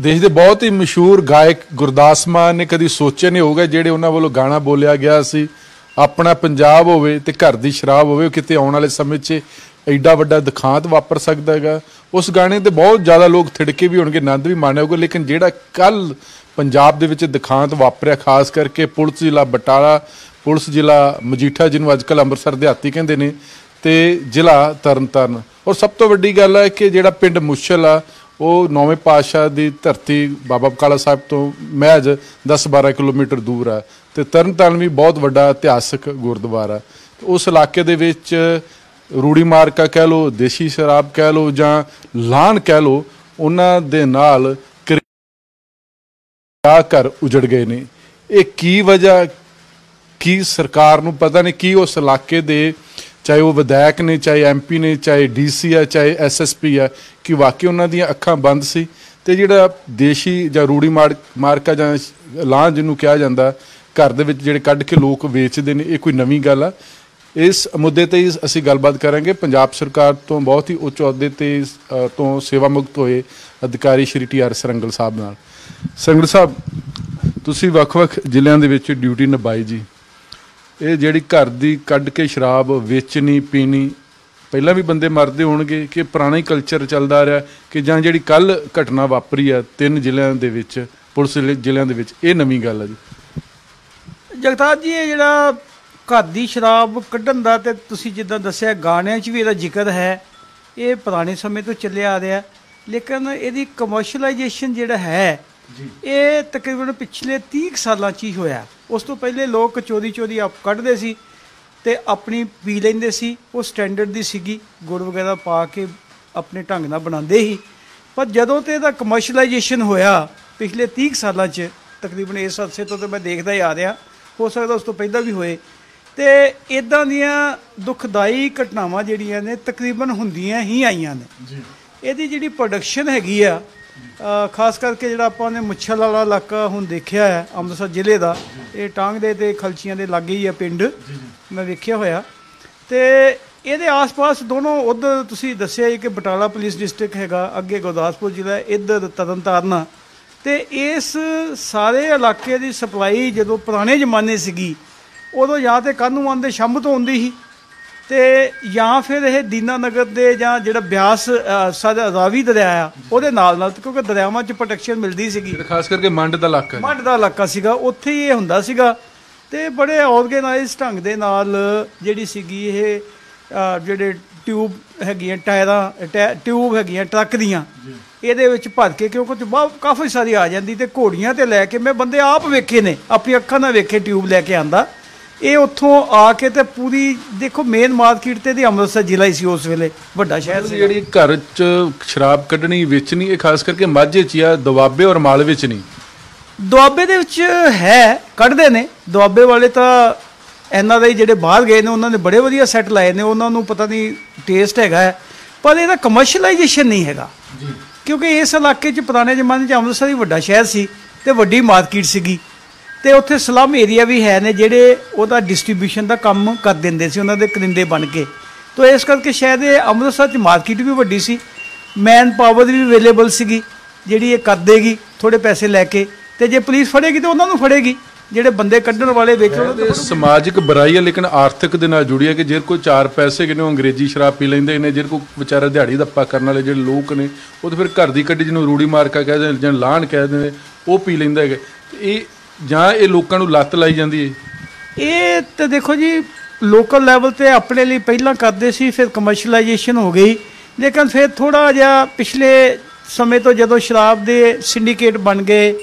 ਦੇਸ਼ ਦੇ ਬਹੁਤ ਹੀ ਮਸ਼ਹੂਰ ਗਾਇਕ ਗੁਰਦਾਸ ਮਾਨ ਨੇ ਕਦੀ ਸੋਚਿਆ ਨਹੀਂ ਹੋਊਗਾ ਜਿਹੜੇ ਉਹਨਾਂ ਵੱਲੋਂ ਗਾਣਾ ਬੋਲਿਆ ਗਿਆ ਸੀ। ਆਪਣਾ ਪੰਜਾਬ ਹੋਵੇ ਤੇ ਘਰ ਦੀ ਸ਼ਰਾਬ ਹੋਵੇ, ਉਹ ਕਿਤੇ ਆਉਣ ਵਾਲੇ ਸਮੇਂ 'ਚ ਐਡਾ ਵੱਡਾ ਦਿਖਾਂਤ ਵਾਪਰ ਸਕਦਾ ਹੈਗਾ। ਉਸ ਗਾਣੇ ਤੇ ਬਹੁਤ ਜ਼ਿਆਦਾ ਲੋਕ ਥਿੜਕੇ ਵੀ ਹੋਣਗੇ, ਆਨੰਦ ਵੀ ਮਾਣਿਆ ਹੋਊਗਾ, ਲੇਕਿਨ ਜਿਹੜਾ ਕੱਲ ਪੰਜਾਬ ਦੇ ਵਿੱਚ ਦਿਖਾਂਤ ਵਾਪਰਿਆ, ਖਾਸ ਕਰਕੇ ਪੁਲਿਸ ਜ਼ਿਲ੍ਹਾ ਬਟਾਲਾ, ਪੁਲਿਸ ਜ਼ਿਲ੍ਹਾ ਮਜੀਠਾ, ਜਿਹਨੂੰ ਅੱਜਕੱਲ ਅੰਮ੍ਰਿਤਸਰ ਦਿਹਾਤੀ ਕਹਿੰਦੇ ਨੇ, ਤੇ ਜ਼ਿਲ੍ਹਾ ਤਰਨਤਾਰਨ। ਔਰ ਸਭ ਤੋਂ ਵੱਡੀ ਗੱਲ ਹੈ ਕਿ ਜਿਹੜਾ ਪਿੰਡ ਮੁਸ਼ਲ ਆ ਉਹ ਨੌਵੇਂ ਪਾਤਸ਼ਾਹ ਦੀ ਧਰਤੀ ਬਾਬਾ ਬਕਾਲਾ ਸਾਹਿਬ ਤੋਂ ਮਹਿਜ 10-12 ਕਿਲੋਮੀਟਰ ਦੂਰ ਆ ਤੇ ਤਰਨਤਾਰਨ ਵੀ ਬਹੁਤ ਵੱਡਾ ਇਤਿਹਾਸਕ ਗੁਰਦੁਆਰਾ ਉਸ ਇਲਾਕੇ ਦੇ ਵਿੱਚ ਰੂੜੀ ਮਾਰਕਾ ਕਹਿ ਲੋ ਦੇਸ਼ੀ ਸ਼ਰਾਬ ਕਹਿ ਲੋ ਜਾਂ ਲਾਨ ਕਹਿ ਲੋ ਉਹਨਾਂ ਦੇ ਨਾਲ ਕਿਆ ਘਰ ਉਜੜ ਗਏ ਨੇ। ਇਹ ਕੀ ਵਜ੍ਹਾ, ਕੀ ਸਰਕਾਰ ਨੂੰ ਪਤਾ ਨਹੀਂ, ਕੀ ਉਸ ਇਲਾਕੇ ਦੇ ਚਾਹੇ ਉਹ ਵਿਧਾਇਕ ਨੇ ਚਾਹੇ ਐਮਪੀ ਨੇ ਚਾਹੇ ਡੀਸੀ ਆ ਚਾਹੇ ਐਸਐਸਪੀ ਆ ਕਿ ਵਾਕਈ ਉਹਨਾਂ ਦੀਆਂ ਅੱਖਾਂ ਬੰਦ ਸੀ। ਤੇ ਜਿਹੜਾ ਦੇਸ਼ੀ ਜਾਂ ਰੂੜੀ ਮਾਰ- ਮਾਰਕਾ ਜਾਂ ਲਾਂ ਜਿਹਨੂੰ ਕਿਹਾ ਜਾਂਦਾ ਘਰ ਦੇ ਵਿੱਚ ਜਿਹੜੇ ਕੱਢ ਕੇ ਲੋਕ ਵੇਚਦੇ ਨੇ ਇਹ ਕੋਈ ਨਵੀਂ ਗੱਲ ਆ। ਇਸ ਮੁੱਦੇ ਤੇ ਹੀ ਅਸੀਂ ਗੱਲਬਾਤ ਕਰਾਂਗੇ। ਪੰਜਾਬ ਸਰਕਾਰ ਤੋਂ ਬਹੁਤ ਹੀ ਉੱਚ ਅਹੁਦੇ ਤੇ ਅ, ਤੋਂ ਸੇਵਾ ਮੁਕਤ ਹੋਏ ਅਧਿਕਾਰੀ ਸ਼੍ਰੀ ਟੀ ਆਰ ਸਰੰਗਲ ਸਾਹਿਬ ਨਾਲ। ਸਰੰਗਲ ਸਾਹਿਬ ਤੁਸੀਂ ਵੱਖ-ਵੱਖ ਜ਼ਿਲ੍ਹਿਆਂ ਦੇ ਵਿੱਚ ਡਿਊਟੀ ਨਿਭਾਈ ਜੀ। ਇਹ ਜਿਹੜੀ ਘਰ ਦੀ ਕੱਢ ਕੇ ਸ਼ਰਾਬ ਵੇਚਣੀ, ਪੀਣੀ, ਪਹਿਲਾਂ ਵੀ ਬੰਦੇ ਮਰਦੇ ਹੋਣਗੇ ਕਿ ਪੁਰਾਣਾ ਹੀ ਕਲਚਰ ਚੱਲਦਾ ਆ ਰਿਹਾ ਕਿ ਜਾਂ ਜਿਹੜੀ ਕੱਲ ਘਟਨਾ ਵਾਪਰੀ ਆ ਤਿੰਨ ਜ਼ਿਲ੍ਹਿਆਂ ਦੇ ਵਿੱਚ, ਪੁਲਿਸ ਜ਼ਿਲ੍ਹਿਆਂ ਦੇ ਵਿੱਚ, ਇਹ ਨਵੀਂ ਗੱਲ ਆ ਜੀ। ਜਗਤਾਰ ਜੀ, ਇਹ ਜਿਹੜਾ ਘਰ ਦੀ ਸ਼ਰਾਬ ਕੱਢਣ ਦਾ ਤੇ ਤੁਸੀਂ ਜਿੱਦਾਂ ਦੱਸਿਆ, ਗਾਣਿਆਂ 'ਚ ਵੀ ਇਹਦਾ ਜ਼ਿਕਰ ਹੈ, ਇਹ ਪੁਰਾਣੇ ਸਮੇਂ ਤੋਂ ਚੱਲਿਆ ਆ ਰਿਹਾ। ਲੇਕਿਨ ਇਹਦੀ ਕਮਰਸ਼ੀਅਲਾਈਜੇਸ਼ਨ ਜਿਹੜਾ ਹੈ ਇਹ ਤਕਰੀਬਨ ਪਿਛਲੇ 30 ਕੁ ਸਾਲਾਂ 'ਚ ਹੀ ਹੋਇਆ। ਉਸ ਤੋਂ ਪਹਿਲੇ ਲੋਕ ਚੋਰੀ ਚੋਰੀ ਆਪ ਕੱਢਦੇ ਸੀ ਤੇ ਆਪਣੀ ਪੀ ਲੈਂਦੇ ਸੀ। ਉਹ ਸਟੈਂਡਰਡ ਦੀ ਸੀਗੀ। ਗੁੜ ਵਗੈਰਾ ਪਾ ਕੇ ਆਪਣੇ ਢੰਗ ਨਾਲ ਬਣਾਉਂਦੇ ਸੀ। ਪਰ ਜਦੋਂ ਤੇ ਇਹਦਾ ਕਮਰਸ਼ੀਅਲਾਈਜੇਸ਼ਨ ਹੋਇਆ ਪਿਛਲੇ 30 ਕੁ ਸਾਲਾਂ 'ਚ ਤਕਰੀਬਨ ਇਸ ਅਰਸੇ ਤੋਂ ਤੇ ਮੈਂ ਦੇਖਦਾ ਹੀ ਆ ਰਿਹਾ। ਹੋ ਸਕਦਾ ਉਸ ਤੋਂ ਪਹਿਲਾਂ ਵੀ ਹੋਏ। ਤੇ ਇਦਾਂ ਦੀਆਂ ਦੁਖਦਾਈ ਘਟਨਾਵਾਂ ਜਿਹੜੀਆਂ ਨੇ ਤਕਰੀਬਨ ਹੁੰਦੀਆਂ ਹੀ ਆਈਆਂ ਨੇ। ਜੀ। ਇਹਦੀ ਜਿਹੜੀ ਪ੍ਰੋਡਕਸ਼ਨ ਹੈਗੀ ਆ ਖਾਸ ਕਰਕੇ ਜਿਹੜਾ ਆਪਾਂ ਨੇ ਮੁੱਛਲ ਵਾਲਾ ਇਲਾਕਾ ਹੁਣ ਦੇਖਿਆ ਹੈ, ਅੰਮ੍ਰਿਤਸਰ ਜ਼ਿਲ੍ਹੇ ਦਾ, ਇਹ ਟਾਂਗ ਦੇ ਤੇ ਖਲਚੀਆਂ ਦੇ ਲਾਗੇ ਹੀ ਆ ਪਿੰਡ, ਮੈਂ ਵੇਖਿਆ ਹੋਇਆ ਤੇ ਇਹਦੇ ਆਸ-ਪਾਸ ਦੋਨੋਂ ਉਧਰ ਤੁਸੀਂ ਦੱਸਿਆ ਜੀ ਕਿ ਬਟਾਲਾ ਪੁਲਿਸ ਡਿਸਟ੍ਰਿਕਟ ਹੈਗਾ, ਅੱਗੇ ਗੁਰਦਾਸਪੁਰ ਜ਼ਿਲ੍ਹਾ, ਇੱਧਰ ਤਰਨਤਾਰਨ ਆ। ਤੇ ਇਸ ਸਾਰੇ ਇਲਾਕੇ ਦੀ ਸਪਲਾਈ ਜਦੋਂ ਪੁਰਾਣੇ ਜ਼ਮਾਨੇ ਸੀਗੀ, ਉਦੋਂ ਜਾਂ ਤੇ ਕਾਨੂੰਨ ਦੇ ਸ਼ੰਭ ਤੋਂ ਹੁੰਦੀ ਸੀ ਤੇ ਜਾਂ ਫਿਰ ਇਹ ਦੀਨਾਨਗਰ ਦੇ ਜਾਂ ਜਿਹੜਾ ਬਿਆਸ ਸਾਡਾ ਰਾਵੀ ਦਰਿਆ ਆ ਉਹਦੇ ਨਾਲ ਨਾਲ ਕਿਉਂਕਿ ਦਰਿਆਵਾਂ 'ਚ ਪ੍ਰੋਟੈਕਸ਼ਨ ਮਿਲਦੀ ਸੀਗੀ। ਖਾਸ ਕਰਕੇ ਮੰਡ ਦਾ ਇਲਾਕਾ। ਮੰਡ ਦਾ ਇਲਾਕਾ ਸੀਗਾ ਉੱਥੇ ਹੀ ਇਹ ਹੁੰਦਾ ਸੀਗਾ। ਤੇ ਬੜੇ ਆਰਗੇਨਾਈਜ਼ ਢੰਗ ਦੇ ਨਾਲ ਜਿਹੜੀ ਸੀਗੀ ਇਹ ਜਿਹੜੇ ਟਿਊਬ ਹੈਗੀਆਂ ਟਾਇਰਾਂ ਟਿਊਬ ਹੈਗੀਆਂ ਟਰੱਕ ਦੀਆਂ ਇਹਦੇ ਵਿੱਚ ਭਰ ਕੇ ਕਿਉਂਕਿ ਬਹੁਤ ਕਾਫੀ ਸਾਰੀ ਆ ਜਾਂਦੀ ਤੇ ਘੋੜੀਆਂ ਤੇ ਲੈ ਕੇ ਮੈਂ ਬੰਦੇ ਆਪ ਵੇਖੇ ਨੇ ਆਪਣੀ ਅੱਖਾਂ ਨਾਲ ਵੇਖੇ ਟਿਊਬ ਲੈ ਕੇ ਆਂਦਾ। ਇਹ ਉੱਥੋਂ ਆ ਕੇ ਤੇ ਪੂਰੀ ਦੇਖੋ ਮੇਨ ਮਾਰਕੀਟ ਤੇ ਦੀ ਅੰਮ੍ਰਿਤਸਰ ਜ਼ਿਲ੍ਹਾ ਹੀ ਸੀ ਉਸ ਵੇਲੇ ਵੱਡਾ ਸ਼ਹਿਰ ਸੀ। ਜਿਹੜੀ ਘਰ 'ਚ ਸ਼ਰਾਬ ਕੱਢਣੀ ਵੇਚਣੀ ਇਹ ਖਾਸ ਕਰਕੇ ਮਾਝੇ 'ਚ ਆ ਦੁਆਬੇ ਔਰ ਮਾਲਵੇ 'ਚ ਨਹੀਂ? ਦੁਆਬੇ ਦੇ ਵਿੱਚ ਹੈ ਕੱਢਦੇ ਨੇ। ਦੁਆਬੇ ਵਾਲੇ ਤਾਂ ਇਹਨਾਂ ਦੇ ਜਿਹੜੇ ਬਾਹਰ ਗਏ ਨੇ ਉਹਨਾਂ ਨੇ ਬੜੇ ਵਧੀਆ ਸੈੱਟ ਲਾਏ ਨੇ ਉਹਨਾਂ ਨੂੰ ਪਤਾ ਨਹੀਂ ਟੇਸਟ ਹੈਗਾ ਪਰ ਇਹਦਾ ਕਮਰਸ਼ੀਅਲਾਈਜੇਸ਼ਨ ਨਹੀਂ ਹੈਗਾ। ਜੀ। ਕਿਉਂਕਿ ਇਸ ਇਲਾਕੇ 'ਚ ਪੁਰਾਣੇ ਜ਼ਮਾਨੇ 'ਚ ਅੰਮ੍ਰਿਤਸਰ ਹੀ ਵੱਡਾ ਸ਼ਹਿਰ ਸੀ ਤੇ ਵੱਡੀ ਮਾਰਕੀਟ ਸੀਗੀ। ਤੇ ਉੱਥੇ ਸਲਮ ਏਰੀਆ ਵੀ ਹੈ ਨੇ ਜਿਹੜੇ ਉਹਦਾ ਡਿਸਟ੍ਰੀਬਿਊਸ਼ਨ ਦਾ ਕੰਮ ਕਰ ਦਿੰਦੇ ਸੀ ਉਹਨਾਂ ਦੇ ਕਰਿੰਦੇ ਬਣ ਕੇ। ਤੋ ਇਸ ਕਰਕੇ ਸ਼ਾਇਦ ਇਹ ਅੰਮ੍ਰਿਤਸਰ 'ਚ ਮਾਰਕੀਟ ਵੀ ਵੱਡੀ ਸੀ। ਮੈਨ ਪਾਵਰ ਵੀ ਅਵੇਲੇਬਲ ਸੀਗੀ ਜਿਹੜੀ ਇਹ ਕਰ ਦੇਗੀ ਥੋੜੇ ਪੈਸੇ ਲੈ ਕੇ। ਤੇ ਜੇ ਪੁਲਿਸ ਫੜੇਗੀ ਤੇ ਉਹਨਾਂ ਨੂੰ ਫੜੇਗੀ ਜਿਹੜੇ ਬੰਦੇ ਕੱਢਣ ਵਾਲੇ ਵੇਚਣ ਤੇ ਸਮਾਜਿਕ ਬੁਰਾਈ ਹੈ ਲੇਕਿਨ ਆਰਥਿਕ ਦੇ ਨਾਲ ਜੁੜੀ ਹੈ ਕਿ ਜੇ ਕੋਈ ਚਾਰ ਪੈਸੇ ਕਿਨੇ ਅੰਗਰੇਜ਼ੀ ਸ਼ਰਾਬ ਪੀ ਲੈਂਦੇ ਨੇ ਜੇ ਕੋਈ ਵਿਚਾਰਾ ਦਿਹਾੜੀ ਦੱਪਾ ਕਰਨ ਵਾਲੇ ਜਿਹੜੇ ਲੋਕ ਨੇ ਉਹ ਤਾਂ ਫਿਰ ਘਰ ਦੀ ਕੱਢੀ ਜਿਹਨੂੰ ਰੂੜੀ ਮਾਰਕਾ ਕਹਿੰਦੇ ਜਾਂ ਲਾਣ ਕਹਿੰਦੇ ਨੇ ਉਹ ਪੀ ਲੈਂਦਾ ਹੈਗਾ। ਇਹ ਜਾਂ ਇਹ ਲੋਕਾਂ ਨੂੰ ਲੱਤ ਲਾਈ ਜਾਂਦੀ ਹੈ ਇਹ ਤਾਂ ਦੇਖੋ ਜੀ ਲੋਕਲ ਲੈਵਲ ਤੇ ਆਪਣੇ ਲਈ ਪਹਿਲਾਂ ਕਰਦੇ ਸੀ, ਫਿਰ ਕਮਰਸ਼ੀਅਲਾਈਜੇਸ਼ਨ ਹੋ ਗਈ। ਲੇਕਿਨ ਫਿਰ ਥੋੜਾ ਜਿਹਾ ਪਿਛਲੇ ਸਮੇਂ ਤੋਂ ਜਦੋਂ ਸ਼ਰਾਬ ਦੇ ਸਿੰਡੀਕੇਟ ਬਣ ਗਏ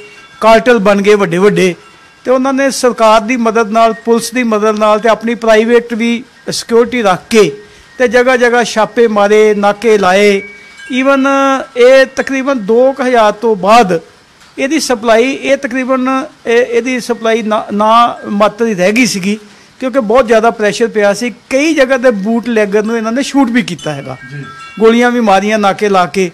ਕਾਰਟਲ ਬਣ ਗਏ ਵੱਡੇ ਵੱਡੇ, ਤੇ ਉਹਨਾਂ ਨੇ ਸਰਕਾਰ ਦੀ ਮਦਦ ਨਾਲ, ਪੁਲਿਸ ਦੀ ਮਦਦ ਨਾਲ ਤੇ ਆਪਣੀ ਪ੍ਰਾਈਵੇਟ ਵੀ ਸਿਕਿਉਰਿਟੀ ਰੱਖ ਕੇ ਤੇ ਜਗ੍ਹਾ ਜਗ੍ਹਾ ਛਾਪੇ ਮਾਰੇ, ਨਾਕੇ ਲਾਏ। ਈਵਨ ਇਹ ਤਕਰੀਬਨ 2000 ਤੋਂ ਬਾਅਦ ਇਹਦੀ ਸਪਲਾਈ ਇਹ ਤਕਰੀਬਨ ਇਹ- ਇਹਦੀ ਸਪਲਾਈ ਨਾ ਮਾਤਰ ਹੀ ਰਹਿ ਗਈ ਸੀਗੀ ਕਿਉਂਕਿ ਬਹੁਤ ਜ਼ਿਆਦਾ ਪ੍ਰੈਸ਼ਰ ਪਿਆ ਸੀ। ਕਈ ਜਗ੍ਹਾ ਤੇ ਬੂਟ ਲੈਗਰ ਨੂੰ ਇਹਨਾਂ ਨੇ ਸ਼ੂਟ ਵੀ ਕੀਤਾ ਹੈਗਾ। ਗੋਲੀਆਂ ਵੀ ਮਾਰੀਆਂ ਨਾਕੇ ਲਾ ਕੇ।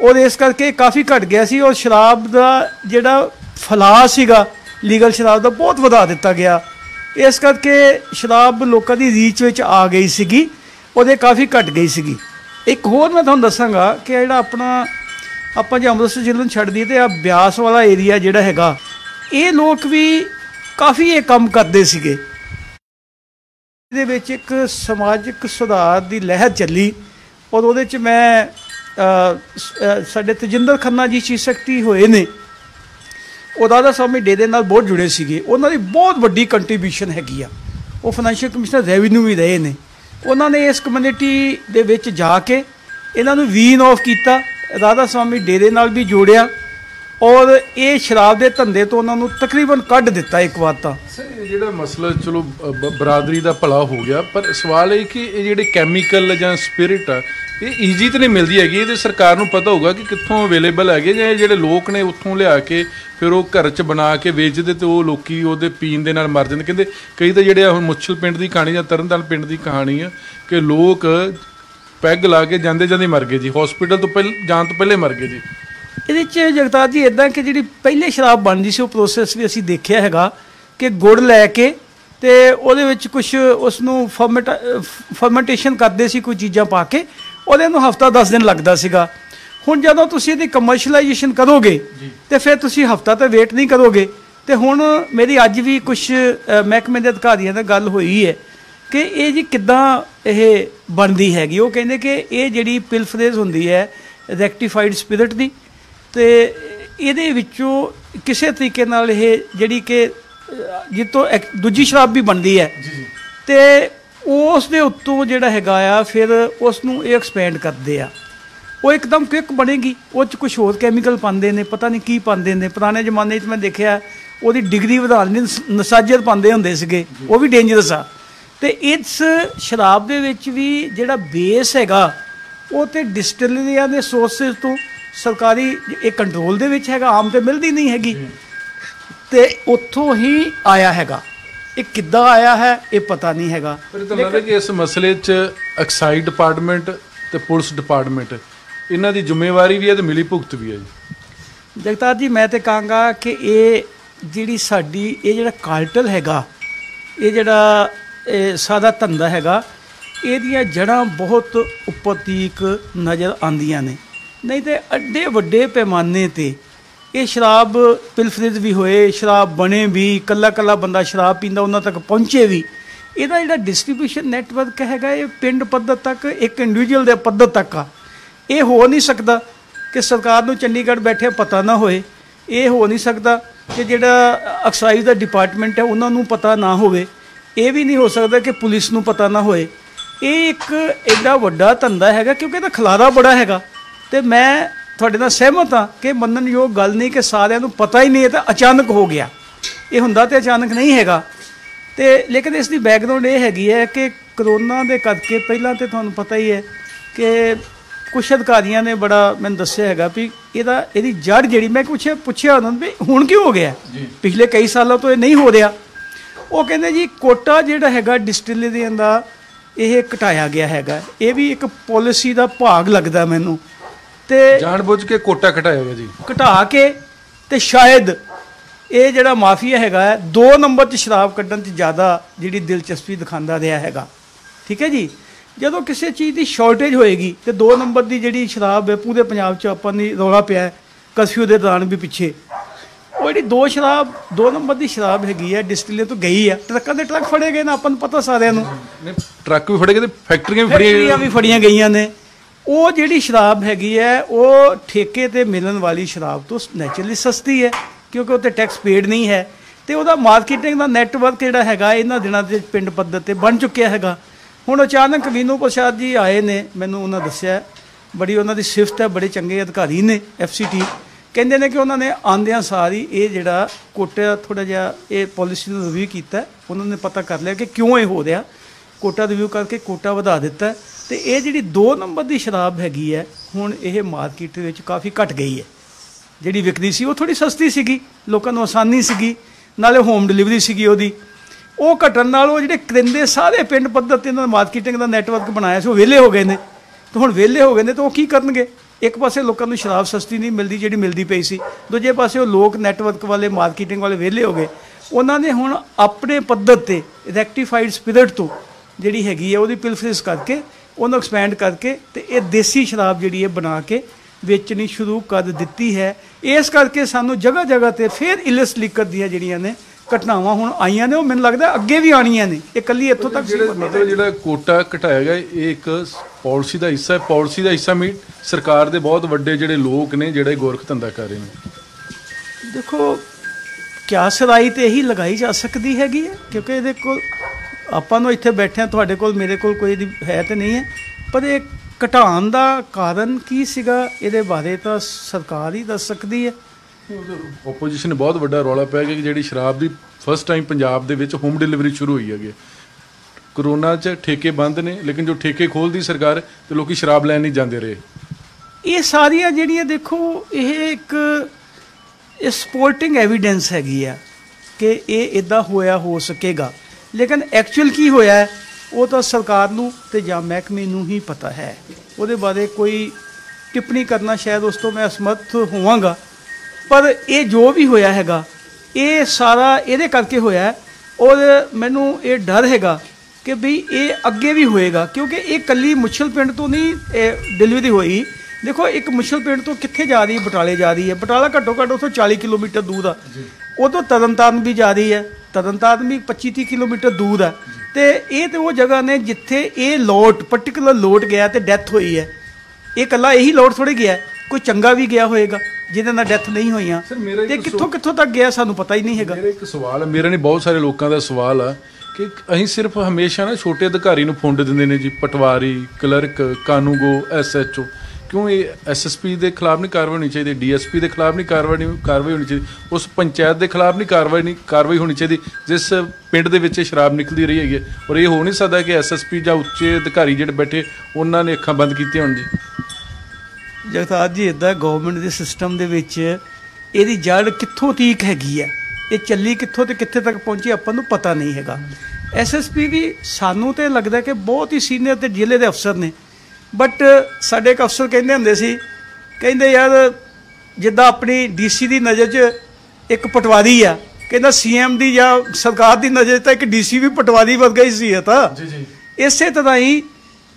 ਔਰ ਇਸ ਕਰਕੇ ਕਾਫੀ ਘਟ ਗਿਆ ਸੀ ਔਰ ਸ਼ਰਾਬ ਦਾ ਜਿਹੜਾ ਫਲਾਅ ਸੀਗਾ ਲੀਗਲ ਸ਼ਰਾਬ ਦਾ ਬਹੁਤ ਵਧਾ ਦਿੱਤਾ ਗਿਆ। ਇਸ ਕਰਕੇ ਸ਼ਰਾਬ ਲੋਕਾਂ ਦੀ ਰੀਚ ਵਿੱਚ ਆ ਗਈ ਸੀਗੀ ਉਹਦੇ ਕਾਫੀ ਘਟ ਗਈ ਸੀਗੀ। ਇੱਕ ਹੋਰ ਮੈਂ ਤੁਹਾਨੂੰ ਦੱਸਾਂਗਾ ਕਿ ਜਿਹੜਾ ਆਪਣਾ ਆਪਾਂ ਜੇ ਅੰਮ੍ਰਿਤਸਰ ਜ਼ਿਲ੍ਹੇ ਨੂੰ ਛੱਡ ਦਈਏ ਤੇ ਆ ਬਿਆਸ ਵਾਲਾ ਏਰੀਆ ਜਿਹੜਾ ਹੈਗਾ, ਇਹ ਲੋਕ ਵੀ ਕਾਫੀ ਇਹ ਕੰਮ ਕਰਦੇ ਸੀਗੇ। ਇਹਦੇ ਵਿੱਚ ਇੱਕ ਸਮਾਜਿਕ ਸੁਧਾਰ ਦੀ ਲਹਿਰ ਚੱਲੀ। ਔਰ ਉਹਦੇ ਚ ਮੈਂ ਸਾਡੇ ਤਜਿੰਦਰ ਖੰਨਾ ਜੀ ਚੀਫ ਸੈਕਟਰੀ ਹੋਏ ਨੇ। ਉਹ ਦਾਦਾ ਸਾਹਿਬ ਡੇਰੇ ਨਾਲ ਬਹੁਤ ਜੁੜੇ ਸੀਗੇ। ਉਹਨਾਂ ਦੀ ਬਹੁਤ ਵੱਡੀ ਕੰਟਰੀਬਿਊਸ਼ਨ ਹੈਗੀ ਆ। ਉਹ ਫਾਈਨੈਂਸ਼ੀਅਲ ਕਮਿਸ਼ਨਰ ਰੈਵਨਿਊ ਵੀ ਰਹੇ ਨੇ। ਉਹਨਾਂ ਨੇ ਇਸ ਕਮਿਊਨਿਟੀ ਦੇ ਵਿੱਚ ਜਾ ਕੇ ਇਹਨਾਂ ਨੂੰ ਵੀਨ ਆਫ ਕੀਤਾ। ਰਾਧਾ ਸਵਾਮੀ ਡੇਰੇ ਨਾਲ ਵੀ ਜੋੜਿਆ ਔਰ ਇਹ ਸ਼ਰਾਬ ਦੇ ਧੰਦੇ ਤੋਂ ਉਹਨਾਂ ਨੂੰ ਤਕਰੀਬਨ ਕੱਢ ਦਿੱਤਾ ਇੱਕ ਵਾਰ ਤਾਂ। ਸਰ, ਇਹ ਜਿਹੜਾ ਮਸਲਾ ਚਲੋ ਬਰਾਦਰੀ ਦਾ ਭਲਾ ਹੋ ਗਿਆ, ਪਰ ਸਵਾਲ ਇਹ ਕਿ ਇਹ ਜਿਹੜੇ ਕੈਮੀਕਲ ਜਾਂ ਸਪਿਰਿਟ ਆ, ਇਹ ਈਜ਼ੀ ਤੇ ਨਹੀਂ ਮਿਲਦੀ ਹੈਗੀ। ਇਹਦੇ ਸਰਕਾਰ ਨੂੰ ਪਤਾ ਹੋਊਗਾ ਕਿ ਕਿੱਥੋਂ ਅਵੇਲੇਬਲ ਹੈਗੇ ਜਾਂ ਇਹ ਜਿਹੜੇ ਲੋਕ ਨੇ ਉੱਥੋਂ ਲਿਆ ਕੇ ਫਿਰ ਉਹ ਘਰ 'ਚ ਬਣਾ ਕੇ ਵੇਚਦੇ ਤੇ ਉਹ ਲੋਕੀ ਉਹਦੇ ਪੀਣ ਦੇ ਨਾਲ ਮਰ ਜਾਂਦੇ। ਕਹਿੰਦੇ ਕਈ ਤਾਂ ਜਿਹੜੇ ਆ ਹੁਣ ਮੁੱਛਲ ਪਿੰਡ ਦੀ ਕਹਾਣੀ ਜਾਂ ਤਰਨਤਾਰਨ ਪਿੰਡ ਦੀ ਕਹਾਣੀ ਆ, ਕਿ ਲੋਕ ਪੈਗ ਲਾ ਕੇ ਜਾਂਦੇ ਜਾਂਦੇ ਮਰ ਗਏ ਜੀ ਹਸਪੀਟਲ ਤੋਂ ਪਹਿਲ ਜਾਣ ਤੋਂ ਪਹਿਲੇ ਮਰ ਗਏ ਜੀ। ਇਹਦੇ ਚ ਜਗਤਾਰ ਜੀ ਇਦਾਂ ਕਿ ਜਿਹੜੀ ਪਹਿਲੇ ਸ਼ਰਾਬ ਬਣਦੀ ਸੀ ਉਹ ਪ੍ਰੋਸੈਸ ਵੀ ਅਸੀਂ ਦੇਖਿਆ ਹੈਗਾ ਕਿ ਗੁੜ ਲੈ ਕੇ ਤੇ ਉਹਦੇ ਵਿੱਚ ਕੁਝ ਉਸ ਨੂੰ ਫਰਮੈਂਟੇਸ਼ਨ ਕਰਦੇ ਸੀ ਕੋਈ ਚੀਜ਼ਾਂ ਪਾ ਕੇ ਉਹਦੇ ਨੂੰ ਹਫਤਾ 10 ਦਿਨ ਲੱਗਦਾ ਸੀਗਾ। ਹੁਣ ਜਦੋਂ ਤੁਸੀਂ ਇਹਦੀ ਕਮਰਸ਼ੀਅਲਾਈਜੇਸ਼ਨ ਕਰੋਗੇ ਤੇ ਫਿਰ ਤੁਸੀਂ ਹਫਤਾ ਤੇ ਵੇਟ ਨਹੀਂ ਕਰੋਗੇ। ਤੇ ਹੁਣ ਮੇਰੀ ਅੱਜ ਵੀ ਕੁਝ ਮਹਿਕਮੇ ਦੇ ਅਧਿਕਾਰੀਆਂ ਨਾਲ ਗੱਲ ਹੋਈ ਹੈ ਕਿ ਇਹ ਜੀ ਕਿੱਦਾਂ ਇਹ ਬਣਦੀ ਹੈਗੀ? ਉਹ ਕਹਿੰਦੇ ਕਿ ਇਹ ਜਿਹੜੀ ਪਿਲਫਰੇਜ਼ ਹੁੰਦੀ ਹੈ ਰੈਕਟੀਫਾਈਡ ਸਪਿਰਿਟ ਦੀ ਤੇ ਇਹਦੇ ਵਿੱਚੋਂ ਕਿਸੇ ਤਰੀਕੇ ਨਾਲ ਇਹ ਜਿਹੜੀ ਕਿ ਜਿੱਤੋਂ ਦੂਜੀ ਸ਼ਰਾਬ ਵੀ ਬਣਦੀ ਹੈ। ਤੇ ਉਸ ਦੇ ਉੱਤੋਂ ਜਿਹੜਾ ਹੈਗਾ ਆ ਫਿਰ ਉਸ ਨੂੰ ਇਹ ਐਕਸਪੈਂਡ ਕਰਦੇ ਆ। ਉਹ ਇੱਕਦਮ ਕੁਇਕ ਬਣੇਗੀ। ਉਹ ਚ ਕੁਝ ਹੋਰ ਕੈਮੀਕਲ ਪਾਉਂਦੇ ਨੇ ਪਤਾ ਨਹੀਂ ਕੀ ਪਾਉਂਦੇ ਨੇ। ਪੁਰਾਣੇ ਜ਼ਮਾਨੇ 'ਚ ਮੈਂ ਦੇਖਿਆ ਉਹਦੀ ਡਿਗਰੀ ਵਧਾਉਣ ਲਈ ਨਸ- ਨਸਾਜਰ ਪਾਉਂਦੇ ਹੁੰਦੇ ਸੀਗੇ। ਉਹ ਵੀ ਡੇਂਜਰਸ ਆ। ਤੇ ਇਸ ਸ਼ਰਾਬ ਦੇ ਵਿੱਚ ਵੀ ਜਿਹੜਾ ਬੇਸ ਹੈਗਾ ਉਹ ਤੇ ਡਿਸਟਿਲਰੀਆਂ ਦੇ ਸੋਰਸਸ ਤੋਂ ਸਰਕਾਰੀ ਇਹ ਕੰਟਰੋਲ ਦੇ ਵਿੱਚ ਹੈਗਾ ਆਮ ਤੇ ਮਿਲਦੀ ਨਹੀਂ ਹੈਗੀ। ਤੇ ਉੱਥੋਂ ਹੀ ਆਇਆ ਹੈਗਾ। ਇਹ ਕਿੱਦਾਂ ਆਇਆ ਹੈ ਇਹ ਪਤਾ ਨਹੀਂ ਹੈਗਾ। ਪਰ ਲੱਗਦਾ ਕਿ ਇਸ ਮਸਲੇ 'ਚ ਐਕਸਾਈਜ਼ ਡਿਪਾਰਟਮੈਂਟ ਤੇ ਪੁਲਿਸ ਡਿਪਾਰਟਮੈਂਟ ਇਹਨਾਂ ਦੀ ਜ਼ਿੰਮੇਵਾਰੀ ਵੀ ਹੈ ਤੇ ਮਿਲੀ ਭੁਗਤ ਵੀ ਹੈ ਜੀ? ਜਗਤਾਰ ਜੀ ਮੈਂ ਤੇ ਕਹਾਂਗਾ ਕਿ ਇਹ ਜਿਹੜੀ ਸਾਡੀ ਇਹ ਜਿਹੜਾ ਕਾਲਟਲ ਹੈਗਾ ਇਹ ਜਿਹੜਾ ਸਾਦਾ ਧੰਦਾ ਹੈਗਾ। ਇਹਦੀਆਂ ਜੜਾਂ ਬਹੁਤ ਉੱਪਰ ਨਜ਼ਰ ਆਉਂਦੀਆਂ ਨੇ। ਨਹੀਂ ਤੇ ਅੱਡੇ ਵੱਡੇ ਪੈਮਾਨੇ ਤੇ ਇਹ ਸ਼ਰਾਬ ਪਿਲਫਰਿਜ ਵੀ ਹੋਏ, ਸ਼ਰਾਬ ਬਣੇ ਵੀ, ਕੱਲਾ ਕੱਲਾ ਬੰਦਾ ਸ਼ਰਾਬ ਪੀਂਦਾ, ਉਹਨਾਂ ਤੱਕ ਪਹੁੰਚੇ ਵੀ। ਇਹਦਾ ਜਿਹੜਾ ਡਿਸਟ੍ਰੀਬਿਊਸ਼ਨ ਨੈਟਵਰਕ ਹੈਗਾ, ਇਹ ਪਿੰਡ ਪੱਧਰ ਤੱਕ, ਇੱਕ ਇੰਡੀਵਿਜੂਅਲ ਦੇ ਪੱਧਰ ਤੱਕ ਆ। ਇਹ ਹੋ ਨਹੀਂ ਸਕਦਾ ਕਿ ਸਰਕਾਰ ਨੂੰ ਚੰਡੀਗੜ੍ਹ ਬੈਠੇ ਪਤਾ ਨਾ ਹੋਏ। ਇਹ ਹੋ ਨਹੀਂ ਸਕਦਾ ਕਿ ਜਿਹੜਾ ਐਕਸਾਈਜ਼ ਦਾ ਡਿਪਾਰਟਮੈਂਟ ਹੈ, ਉਹਨਾਂ ਨੂੰ ਪਤਾ ਨਾ ਹੋਵੇ। ਇਹ ਵੀ ਨਹੀਂ ਹੋ ਸਕਦਾ ਕਿ ਪੁਲਿਸ ਨੂੰ ਪਤਾ ਨਾ ਹੋਏ। ਇਹ ਇੱਕ ਐਡਾ ਵੱਡਾ ਧੰਦਾ ਹੈਗਾ ਕਿਉਂਕਿ ਇਹਦਾ ਖਲਾਰਾ ਬੜਾ ਹੈਗਾ। ਤੇ ਮੈਂ ਤੁਹਾਡੇ ਨਾਲ ਸਹਿਮਤ ਹਾਂ ਕਿ ਮੰਨਣਯੋਗ ਗੱਲ ਨਹੀਂ ਕਿ ਸਾਰਿਆਂ ਨੂੰ ਪਤਾ ਹੀ ਨਹੀਂ ਇਹ ਤਾਂ ਅਚਾਨਕ ਹੋ ਗਿਆ। ਇਹ ਹੁੰਦਾ ਤੇ ਅਚਾਨਕ ਨਹੀਂ ਹੈਗਾ। ਤੇ ਲੇਕਿਨ ਇਸ ਦੀ ਬੈਕਗ੍ਰਾਉਂਡ ਇਹ ਹੈਗੀ ਹੈ ਕਿ ਕਰੋਨਾ ਦੇ ਕਰਕੇ ਪਹਿਲਾਂ ਤੇ ਤੁਹਾਨੂੰ ਪਤਾ ਹੀ ਹੈ ਕਿ ਕੁਛ ਅਧਿਕਾਰੀਆਂ ਨੇ ਬੜਾ ਮੈਨੂੰ ਦੱਸਿਆ ਹੈਗਾ ਵੀ ਇਹਦਾ ਇਹਦੀ ਜੜ ਜਿਹੜੀ ਮੈਂ ਪੁੱਛਿਆ ਪੁੱਛਿਆ ਉਹਨਾਂ ਨੂੰ ਵੀ ਹੁਣ ਕਿਉਂ ਹੋ ਗਿਆ? ਪਿਛਲੇ ਕਈ ਸਾਲਾਂ ਤੋਂ ਇਹ ਨਹੀਂ ਹੋ ਰਿਹਾ। ਉਹ ਕਹਿੰਦੇ ਜੀ ਕੋਟਾ ਜਿਹੜਾ ਹੈਗਾ ਡਿਸਟਿਲਰੀਆਂ ਦਾ ਇਹ ਘਟਾਇਆ ਗਿਆ ਹੈਗਾ। ਇਹ ਵੀ ਇੱਕ ਪਾਲਿਸੀ ਦਾ ਭਾਗ ਲੱਗਦਾ ਮੈਨੂੰ। ਤੇ ਜਾਣਬੁੱਝ ਕੇ ਕੋਟਾ ਘਟਾਇਆ ਹੋਇਆ ਜੀ। ਘਟਾ ਕੇ ਤੇ ਸ਼ਾਇਦ ਇਹ ਜਿਹੜਾ ਮਾਫੀਆ ਹੈਗਾ ਦੋ ਨੰਬਰ 'ਚ ਸ਼ਰਾਬ ਕੱਢਣ 'ਚ ਜ਼ਿਆਦਾ ਜਿਹੜੀ ਦਿਲਚਸਪੀ ਦਿਖਾਉਂਦਾ ਰਿਹਾ ਹੈਗਾ। ਠੀਕ ਹੈ ਜੀ? ਜਦੋਂ ਕਿਸੇ ਚੀਜ਼ ਦੀ ਸ਼ਾਰਟੇਜ ਹੋਏਗੀ ਤੇ ਦੋ ਨੰਬਰ ਦੀ ਜਿਹੜੀ ਸ਼ਰਾਬ ਹੈ ਪੂਰੇ ਪੰਜਾਬ 'ਚ ਆਪਾਂ ਦੀ ਰੌਲਾ ਪਿਆ ਕਰਫਿਊ ਦੇ ਦੌਰਾਨ ਵੀ ਪਿੱਛੇ। ਉਹ ਜਿਹੜੀ ਦੋ ਸ਼ਰਾਬ ਦੋ ਨੰਬਰ ਦੀ ਸ਼ਰਾਬ ਹੈਗੀ ਹੈ ਡਿਸਟਿਲੇ ਤੋਂ ਗਈ ਹੈ ਟਰੱਕਾਂ ਦੇ ਟਰੱਕ ਫੜੇ ਗਏ ਨੇ ਆਪਾਂ ਨੂੰ ਪਤਾ ਸਾਰਿਆਂ ਨੂੰ। ਟਰੱਕ ਵੀ ਫੜੇ ਗਏ ਤੇ ਫੈਕਟਰੀਆਂ ਵੀ ਫੜੀਆਂ ਫੈਕਟਰੀਆਂ ਵੀ ਫੜੀਆਂ ਗਈਆਂ ਨੇ। ਉਹ ਜਿਹੜੀ ਸ਼ਰਾਬ ਹੈਗੀ ਹੈ ਉਹ ਠੇਕੇ ਤੇ ਮਿਲਣ ਵਾਲੀ ਸ਼ਰਾਬ ਤੋਂ ਨੈਚੁਰਲੀ ਸਸਤੀ ਹੈ ਕਿਉਂਕਿ ਉੱਤੇ ਟੈਕਸ ਪੇਡ ਨਹੀਂ ਹੈ। ਤੇ ਉਹਦਾ ਮਾਰਕੀਟਿੰਗ ਦਾ ਨੈਟਵਰਕ ਜਿਹੜਾ ਹੈਗਾ ਇਹਨਾਂ ਦਿਨਾਂ ਦੇ ਪਿੰਡ ਪੱਧਰ ਤੇ ਬਣ ਚੁੱਕਿਆ ਹੈਗਾ। ਹੁਣ ਅਚਾਨਕ ਵੀਨੂ ਪ੍ਰਸ਼ਾਦ ਜੀ ਆਏ ਨੇ ਮੈਨੂੰ ਉਹਨਾਂ ਦੱਸਿਆ। ਬੜੀ ਉਹਨਾਂ ਦੀ ਸਿਫਤ ਹੈ ਬੜੇ ਚੰਗੇ ਅਧਿਕਾਰੀ ਨੇ ਐਫਸੀਟੀ ਕਹਿੰਦੇ ਨੇ ਕਿ ਉਹਨਾਂ ਨੇ ਆਂਦਿਆਂ ਸਾਰੀ ਇਹ ਜਿਹੜਾ ਕੋਟਾ ਥੋੜਾ ਜਿਹਾ ਇਹ ਪਾਲਿਸੀ ਨੂੰ ਰਿਵਿਊ ਕੀਤਾ, ਉਹਨਾਂ ਨੇ ਪਤਾ ਕਰ ਲਿਆ ਕਿ ਕਿਉਂ ਇਹ ਹੋ ਰਿਹਾ। ਕੋਟਾ ਰਿਵਿਊ ਕਰਕੇ ਕੋਟਾ ਵਧਾ ਦਿੱਤਾ ਹੈ ਤੇ ਇਹ ਜਿਹੜੀ 2 ਨੰਬਰ ਦੀ ਸ਼ਰਾਬ ਹੈਗੀ ਹੈ, ਹੁਣ ਇਹ ਮਾਰਕੀਟ ਵਿੱਚ ਕਾਫੀ ਘਟ ਗਈ ਹੈ। ਜਿਹੜੀ ਵਿਕਦੀ ਸੀ ਉਹ ਥੋੜੀ ਸਸਤੀ ਸੀਗੀ, ਲੋਕਾਂ ਨੂੰ ਆਸਾਨੀ ਸੀਗੀ, ਨਾਲੇ ਹੋਮ ਡਿਲੀਵਰੀ ਸੀਗੀ ਉਹਦੀ। ਉਹ ਘਟਣ ਨਾਲ ਉਹ ਜਿਹੜੇ ਕਰਿੰਦੇ ਸਾਰੇ ਪਿੰਡ ਪੱਧਰ ਤੇ ਇਹਨਾਂ ਮਾਰਕੀਟਿੰਗ ਦਾ ਨੈਟਵਰਕ ਬਣਾਇਆ ਸੀ, ਉਹ ਵਿਹਲੇ ਹੋ ਗਏ ਨੇ। ਤੇ ਹੁਣ ਵਿਹਲੇ ਹੋ ਗਏ ਨੇ ਤਾਂ ਉਹ ਕੀ ਕਰਨਗੇ? ਇੱਕ ਪਾਸੇ ਲੋਕਾਂ ਨੂੰ ਸ਼ਰਾਬ ਸਸਤੀ ਨਹੀਂ ਮਿਲਦੀ ਜਿਹੜੀ ਮਿਲਦੀ ਪਈ ਸੀ, ਦੂਜੇ ਪਾਸੇ ਉਹ ਲੋਕ ਨੈਟਵਰਕ ਵਾਲੇ ਮਾਰਕੀਟਿੰਗ ਵਾਲੇ ਵਿਹਲੇ ਹੋ ਗਏ। ਉਹਨਾਂ ਨੇ ਹੁਣ ਆਪਣੇ ਪੱਧਰ ਤੇ ਰੈਕਟੀਫਾਈਡ ਸਪਿਰਿਟ ਤੋਂ ਜਿਹੜੀ ਹੈਗੀ ਹੈ, ਉਹਦੀ ਪਿਲਫਰਿਸ ਕਰਕੇ, ਉਹਨੂੰ ਐਕਸਪੈਂਡ ਕਰਕੇ ਤੇ ਇਹ ਦੇਸੀ ਸ਼ਰਾਬ ਜਿਹੜੀ ਹੈ ਬਣਾ ਕੇ ਵੇਚਣੀ ਸ਼ੁਰੂ ਕਰ ਦਿੱਤੀ ਹੈ। ਇਸ ਕਰਕੇ ਸਾਨੂੰ ਜਗ੍ਹਾ ਜਗ੍ਹਾ ਤੇ ਫਿਰ ਇਲਸ ਲੀਕਰ ਦੀਆਂ ਜਿਹੜੀਆਂ ਨੇ ਘਟਨਾਵਾਂ ਹੁਣ ਆਈਆਂ ਨੇ ਉਹ ਮੈਨੂੰ ਲੱਗਦਾ ਅੱਗੇ ਵੀ ਆਣੀਆਂ ਨੇ। ਇਹ ਕੱਲੀ ਇੱਥੋਂ ਤੱਕ ਜਿਹੜਾ ਮਤਲਬ ਜਿਹੜਾ ਕੋਟਾ ਘਟਾਇਆ ਗਿਆ ਇਹ ਇੱਕ ਪਾਲਿਸੀ ਦਾ ਹਿੱਸਾ ਹੈ। ਪਾਲਿਸੀ ਦਾ ਹਿੱਸਾ ਮੀਨ ਸਰਕਾਰ ਦੇ ਬਹੁਤ ਵੱਡੇ ਜਿਹੜੇ ਲੋਕ ਨੇ ਜਿਹੜੇ ਗੋਰਖ ਧੰਦਾ ਕਰ ਰਹੇ ਨੇ। ਦੇਖੋ ਕਿਆ ਸਰਾਈ ਤੇ ਇਹੀ ਲਗਾਈ ਜਾ ਸਕਦੀ ਹੈਗੀ ਹੈ? ਕਿਉਂਕਿ ਇਹਦੇ ਕੋਲ ਆਪਾਂ ਨੂੰ ਇੱਥੇ ਬੈਠਿਆਂ ਤੁਹਾਡੇ ਕੋਲ ਮੇਰੇ ਕੋਲ ਕੋਈ ਇਹਦੀ ਹੈ ਤੇ ਨਹੀਂ ਹੈ। ਪਰ ਇਹ ਘਟਾਉਣ ਦਾ ਕਾਰਨ ਕੀ ਸੀਗਾ? ਇਹਦੇ ਬਾਰੇ ਤਾਂ ਸਰਕਾਰ ਹੀ ਦੱਸ ਸਕਦੀ ਹੈ। ਆਪੋਜੀਸ਼ਨ ਬਹੁਤ ਵੱਡਾ ਰੌਲਾ ਪੈ ਗਿਆ ਕਿ ਜਿਹੜੀ ਸ਼ਰਾਬ ਦੀ ਫਸਟ ਟਾਈਮ ਪੰਜਾਬ ਦੇ ਵਿੱਚ ਹੋਮ ਡਿਲੀਵਰੀ ਸ਼ੁਰੂ ਹੋਈ ਹੈਗੀ। ਕਰੋਨਾ 'ਚ ਠੇਕੇ ਬੰਦ ਨੇ, ਲੇਕਿਨ ਜੋ ਠੇਕੇ ਖੋਲਦੀ ਸਰਕਾਰ, ਤੇ ਲੋਕੀ ਸ਼ਰਾਬ ਲੈਣ ਨਹੀਂ ਜਾਂਦੇ ਰਹੇ। ਇਹ ਸਾਰੀਆਂ ਜਿਹੜੀਆਂ ਦੇਖੋ, ਇਹ ਇੱਕ ਸਪੋਰਟਿੰਗ ਐਵੀਡੈਂਸ ਹੈਗੀ ਆ ਕਿ ਇਹ ਇਦਾਂ ਹੋਇਆ, ਹੋ ਸਕੇਗਾ। ਲੇਕਿਨ ਐਕਚੁਅਲ ਕੀ ਹੋਇਆ, ਉਹ ਤਾਂ ਸਰਕਾਰ ਨੂੰ ਤੇ ਜਾਂ ਮਹਿਕਮੇ ਨੂੰ ਹੀ ਪਤਾ ਹੈ। ਉਹਦੇ ਬਾਰੇ ਕੋਈ ਟਿੱਪਣੀ ਕਰਨਾ ਸ਼ਾਇਦ ਉਸ ਤੋਂ ਮੈਂ ਅਸਮਰਥ ਹੋਵਾਂਗਾ। ਪਰ ਇਹ ਜੋ ਵੀ ਹੋਇਆ ਹੈਗਾ ਇਹ ਸਾਰਾ ਇਹਦੇ ਕਰਕੇ ਹੋਇਆ ਔਰ ਮੈਨੂੰ ਇਹ ਡਰ ਹੈਗਾ ਕਿ ਵੀ ਇਹ ਅੱਗੇ ਵੀ ਹੋਏਗਾ ਕਿਉਂਕਿ ਇਹ ਕੱਲੀ ਮੁੱਛਲ ਪਿੰਡ ਤੋਂ ਨਹੀਂ ਡਿਲੀਵਰੀ ਹੋਈ। ਦੇਖੋ ਇੱਕ ਮੁੱਛਲ ਪਿੰਡ ਤੋਂ ਕਿੱਥੇ ਜਾ ਰਹੀ ਹੈ? ਬਟਾਲੇ ਜਾ ਰਹੀ ਹੈ। ਬਟਾਲਾ ਘੱਟੋ ਘੱਟ ਉਥੋਂ 40 ਕਿਲੋਮੀਟਰ ਦੂਰ ਆ। ਉਦੋਂ ਤਰਨਤਾਰਨ ਵੀ ਜਾ ਰਹੀ ਹੈ। ਤਰਨਤਾਰਨ ਵੀ 25 30 ਕਿਲੋਮੀਟਰ ਦੂਰ ਆ। ਤੇ ਇਹ ਤੇ ਉਹ ਜਗ੍ਹਾ ਨੇ ਜਿੱਥੇ ਇਹ ਲੋਟ ਪਾਰਟਿਕੂਲਰ ਲੋਟ ਗਿਆ ਤੇ ਡੈਥ ਹੋਈ ਹੈ। ਇਹ ਕੱਲਾ ਇਹੀ ਲੋਟ ਥੋੜੀ ਗਿਆ। ਕੋਈ ਚੰਗਾ ਵੀ ਗਿਆ ਹੋਏਗਾ ਜਿਹਦੇ ਨਾਲ ਡੈਥ ਨਹੀਂ ਹੋਈਆਂ। ਮੇਰਾ ਤੇ ਕਿੱਥੋਂ ਕਿੱਥੋਂ ਤੱਕ ਗਿਆ ਸਾਨੂੰ ਪਤਾ ਹੀ ਨਹੀਂ ਹੈਗਾ। ਮੇਰਾ ਇੱਕ ਸਵਾਲ ਹੈ ਮੇਰੇ ਨਹੀਂ ਬਹੁਤ ਸਾਰੇ ਲੋਕਾਂ ਦਾ ਸਵਾਲ ਆ ਕਿ ਅਸੀਂ ਸਿਰਫ ਹਮੇਸ਼ਾ ਨਾ ਛੋਟੇ ਅਧਿਕਾਰੀ ਨੂੰ ਫੁੰਡ ਦਿੰਦੇ ਨੇ ਜੀ ਪਟਵਾਰੀ ਕਲਰਕ ਕਾਨੂੰਗੋ ਐਸਐਚਓ ਕਿਉਂ ਇਹ ਐਸਐਸਪੀ ਦੇ ਖਿਲਾਫ ਨਹੀਂ ਕਾਰਵਾਈ ਹੋਣੀ ਚਾਹੀਦੀ ਡੀਐਸਪੀ ਦੇ ਖਿਲਾਫ ਨਹੀਂ ਕਾਰਵਾਈ ਨਹੀਂ ਕਾਰਵਾਈ ਹੋਣੀ ਚਾਹੀਦੀ ਉਸ ਪੰਚਾਇਤ ਦੇ ਖਿਲਾਫ ਨਹੀਂ ਕਾਰਵਾਈ ਨਹੀਂ ਕਾਰਵਾਈ ਹੋਣੀ ਚਾਹੀਦੀ ਜਿਸ ਪਿੰਡ ਦੇ ਵਿੱਚ ਸ਼ਰਾਬ ਨਿਕਲਦੀ ਰਹੀ ਹੈਗੀ। ਔਰ ਇਹ ਹੋ ਨਹੀਂ ਸਕਦਾ ਕਿ ਐਸਐਸਪੀ ਜਾਂ ਉੱਚੇ ਅਧਿਕਾਰੀ ਜਿਹੜੇ ਬੈਠੇ ਉਹਨਾਂ ਨੇ ਅੱਖਾਂ ਬੰਦ ਕੀਤੀਆਂ ਹੋਣ ਜੀ। ਜਗਤਾਰ ਜੀ ਇਦਾਂ ਗਵਰਨਮੈਂਟ ਦੇ ਸਿਸਟਮ ਦੇ ਵਿੱਚ ਇਹਦੀ ਜੜ ਕਿੱਥੋਂ ਤੀਕ ਹੈਗੀ ਆ ਇਹ ਚੱਲੀ ਕਿੱਥੋਂ ਤੇ ਕਿੱਥੇ ਤੱਕ ਪਹੁੰਚੀ ਆਪਾਂ ਨੂੰ ਪਤਾ ਨਹੀਂ ਹੈਗਾ। ਐਸਐਸਪੀ ਵੀ ਸਾਨੂੰ ਤੇ ਲੱਗਦਾ ਕਿ ਬਹੁਤ ਹੀ ਸੀਨੀਅਰ ਤੇ ਜ਼ਿਲ੍ਹੇ ਦੇ ਅਫਸਰ ਨੇ। ਬਟ ਸਾਡੇ ਇੱਕ ਅਫਸਰ ਕਹਿੰਦੇ ਹੁੰਦੇ ਸੀ ਕਹਿੰਦੇ ਯਾਰ ਜਿੱਦਾਂ ਆਪਣੀ ਡੀਸੀ ਦੀ ਨਜ਼ਰ 'ਚ ਇੱਕ ਪਟਵਾਰੀ ਆ ਕਹਿੰਦਾ ਸੀਐਮ ਦੀ ਜਾਂ ਸਰਕਾਰ ਦੀ ਨਜ਼ਰ 'ਚ ਤਾਂ ਇੱਕ ਡੀਸੀ ਵੀ ਪਟਵਾਰੀ ਵਰਗਾ ਹੀ ਸੀ ਇਹ ਤਾਂ। ਜੀ ਜੀ। ਇਸੇ ਤਰ੍ਹਾਂ ਹੀ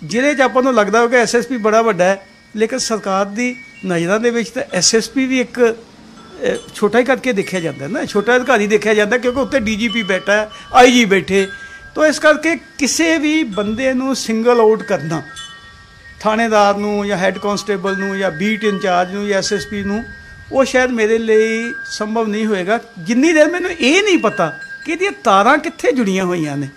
ਜ਼ਿਲ੍ਹੇ 'ਚ ਆਪਾਂ ਨੂੰ ਲੱਗਦਾ ਹੋ ਕਿ ਐਸਐਸਪੀ ਬੜਾ ਵੱਡਾ ਹੈ। ਲੇਕਿਨ ਸਰਕਾਰ ਦੀ ਨਜ਼ਰਾਂ ਦੇ ਵਿੱਚ ਤਾਂ ਐਸਐਸਪੀ ਵੀ ਇੱਕ ਛੋਟਾ ਹੀ ਕਰਕੇ ਦੇਖਿਆ ਜਾਂਦਾ ਨਾ, ਛੋਟਾ ਅਧਿਕਾਰੀ ਦੇਖਿਆ ਜਾਂਦਾ ਕਿਉਂਕਿ ਉੱਤੇ ਡੀਜੀਪੀ ਬੈਠਾ ਹੈ ਆਈਜੀ ਬੈਠੇ। ਤਾਂ ਇਸ ਕਰਕੇ ਕਿਸੇ ਵੀ ਬੰਦੇ ਨੂੰ ਸਿੰਗਲ ਆਊਟ ਕਰਨਾ, ਥਾਣੇਦਾਰ ਨੂੰ ਜਾਂ ਹੈੱਡ ਕਾਂਸਟੇਬਲ ਨੂੰ ਜਾਂ ਬੀਟ ਇੰਚਾਰਜ ਨੂੰ ਜਾਂ ਐਸਐਸਪੀ ਨੂੰ, ਉਹ ਸ਼ਾਇਦ ਮੇਰੇ ਲਈ ਸੰਭਵ ਨਹੀਂ ਹੋਏਗਾ। ਜਿੰਨੀ ਦੇਰ ਮੈਨੂੰ ਇਹ ਨਹੀਂ ਪਤਾ ਕਿ ਇਹਦੀਆਂ ਤਾਰਾਂ ਕਿੱਥੇ ਜੁੜੀਆਂ ਹੋਈਆਂ ਨੇ।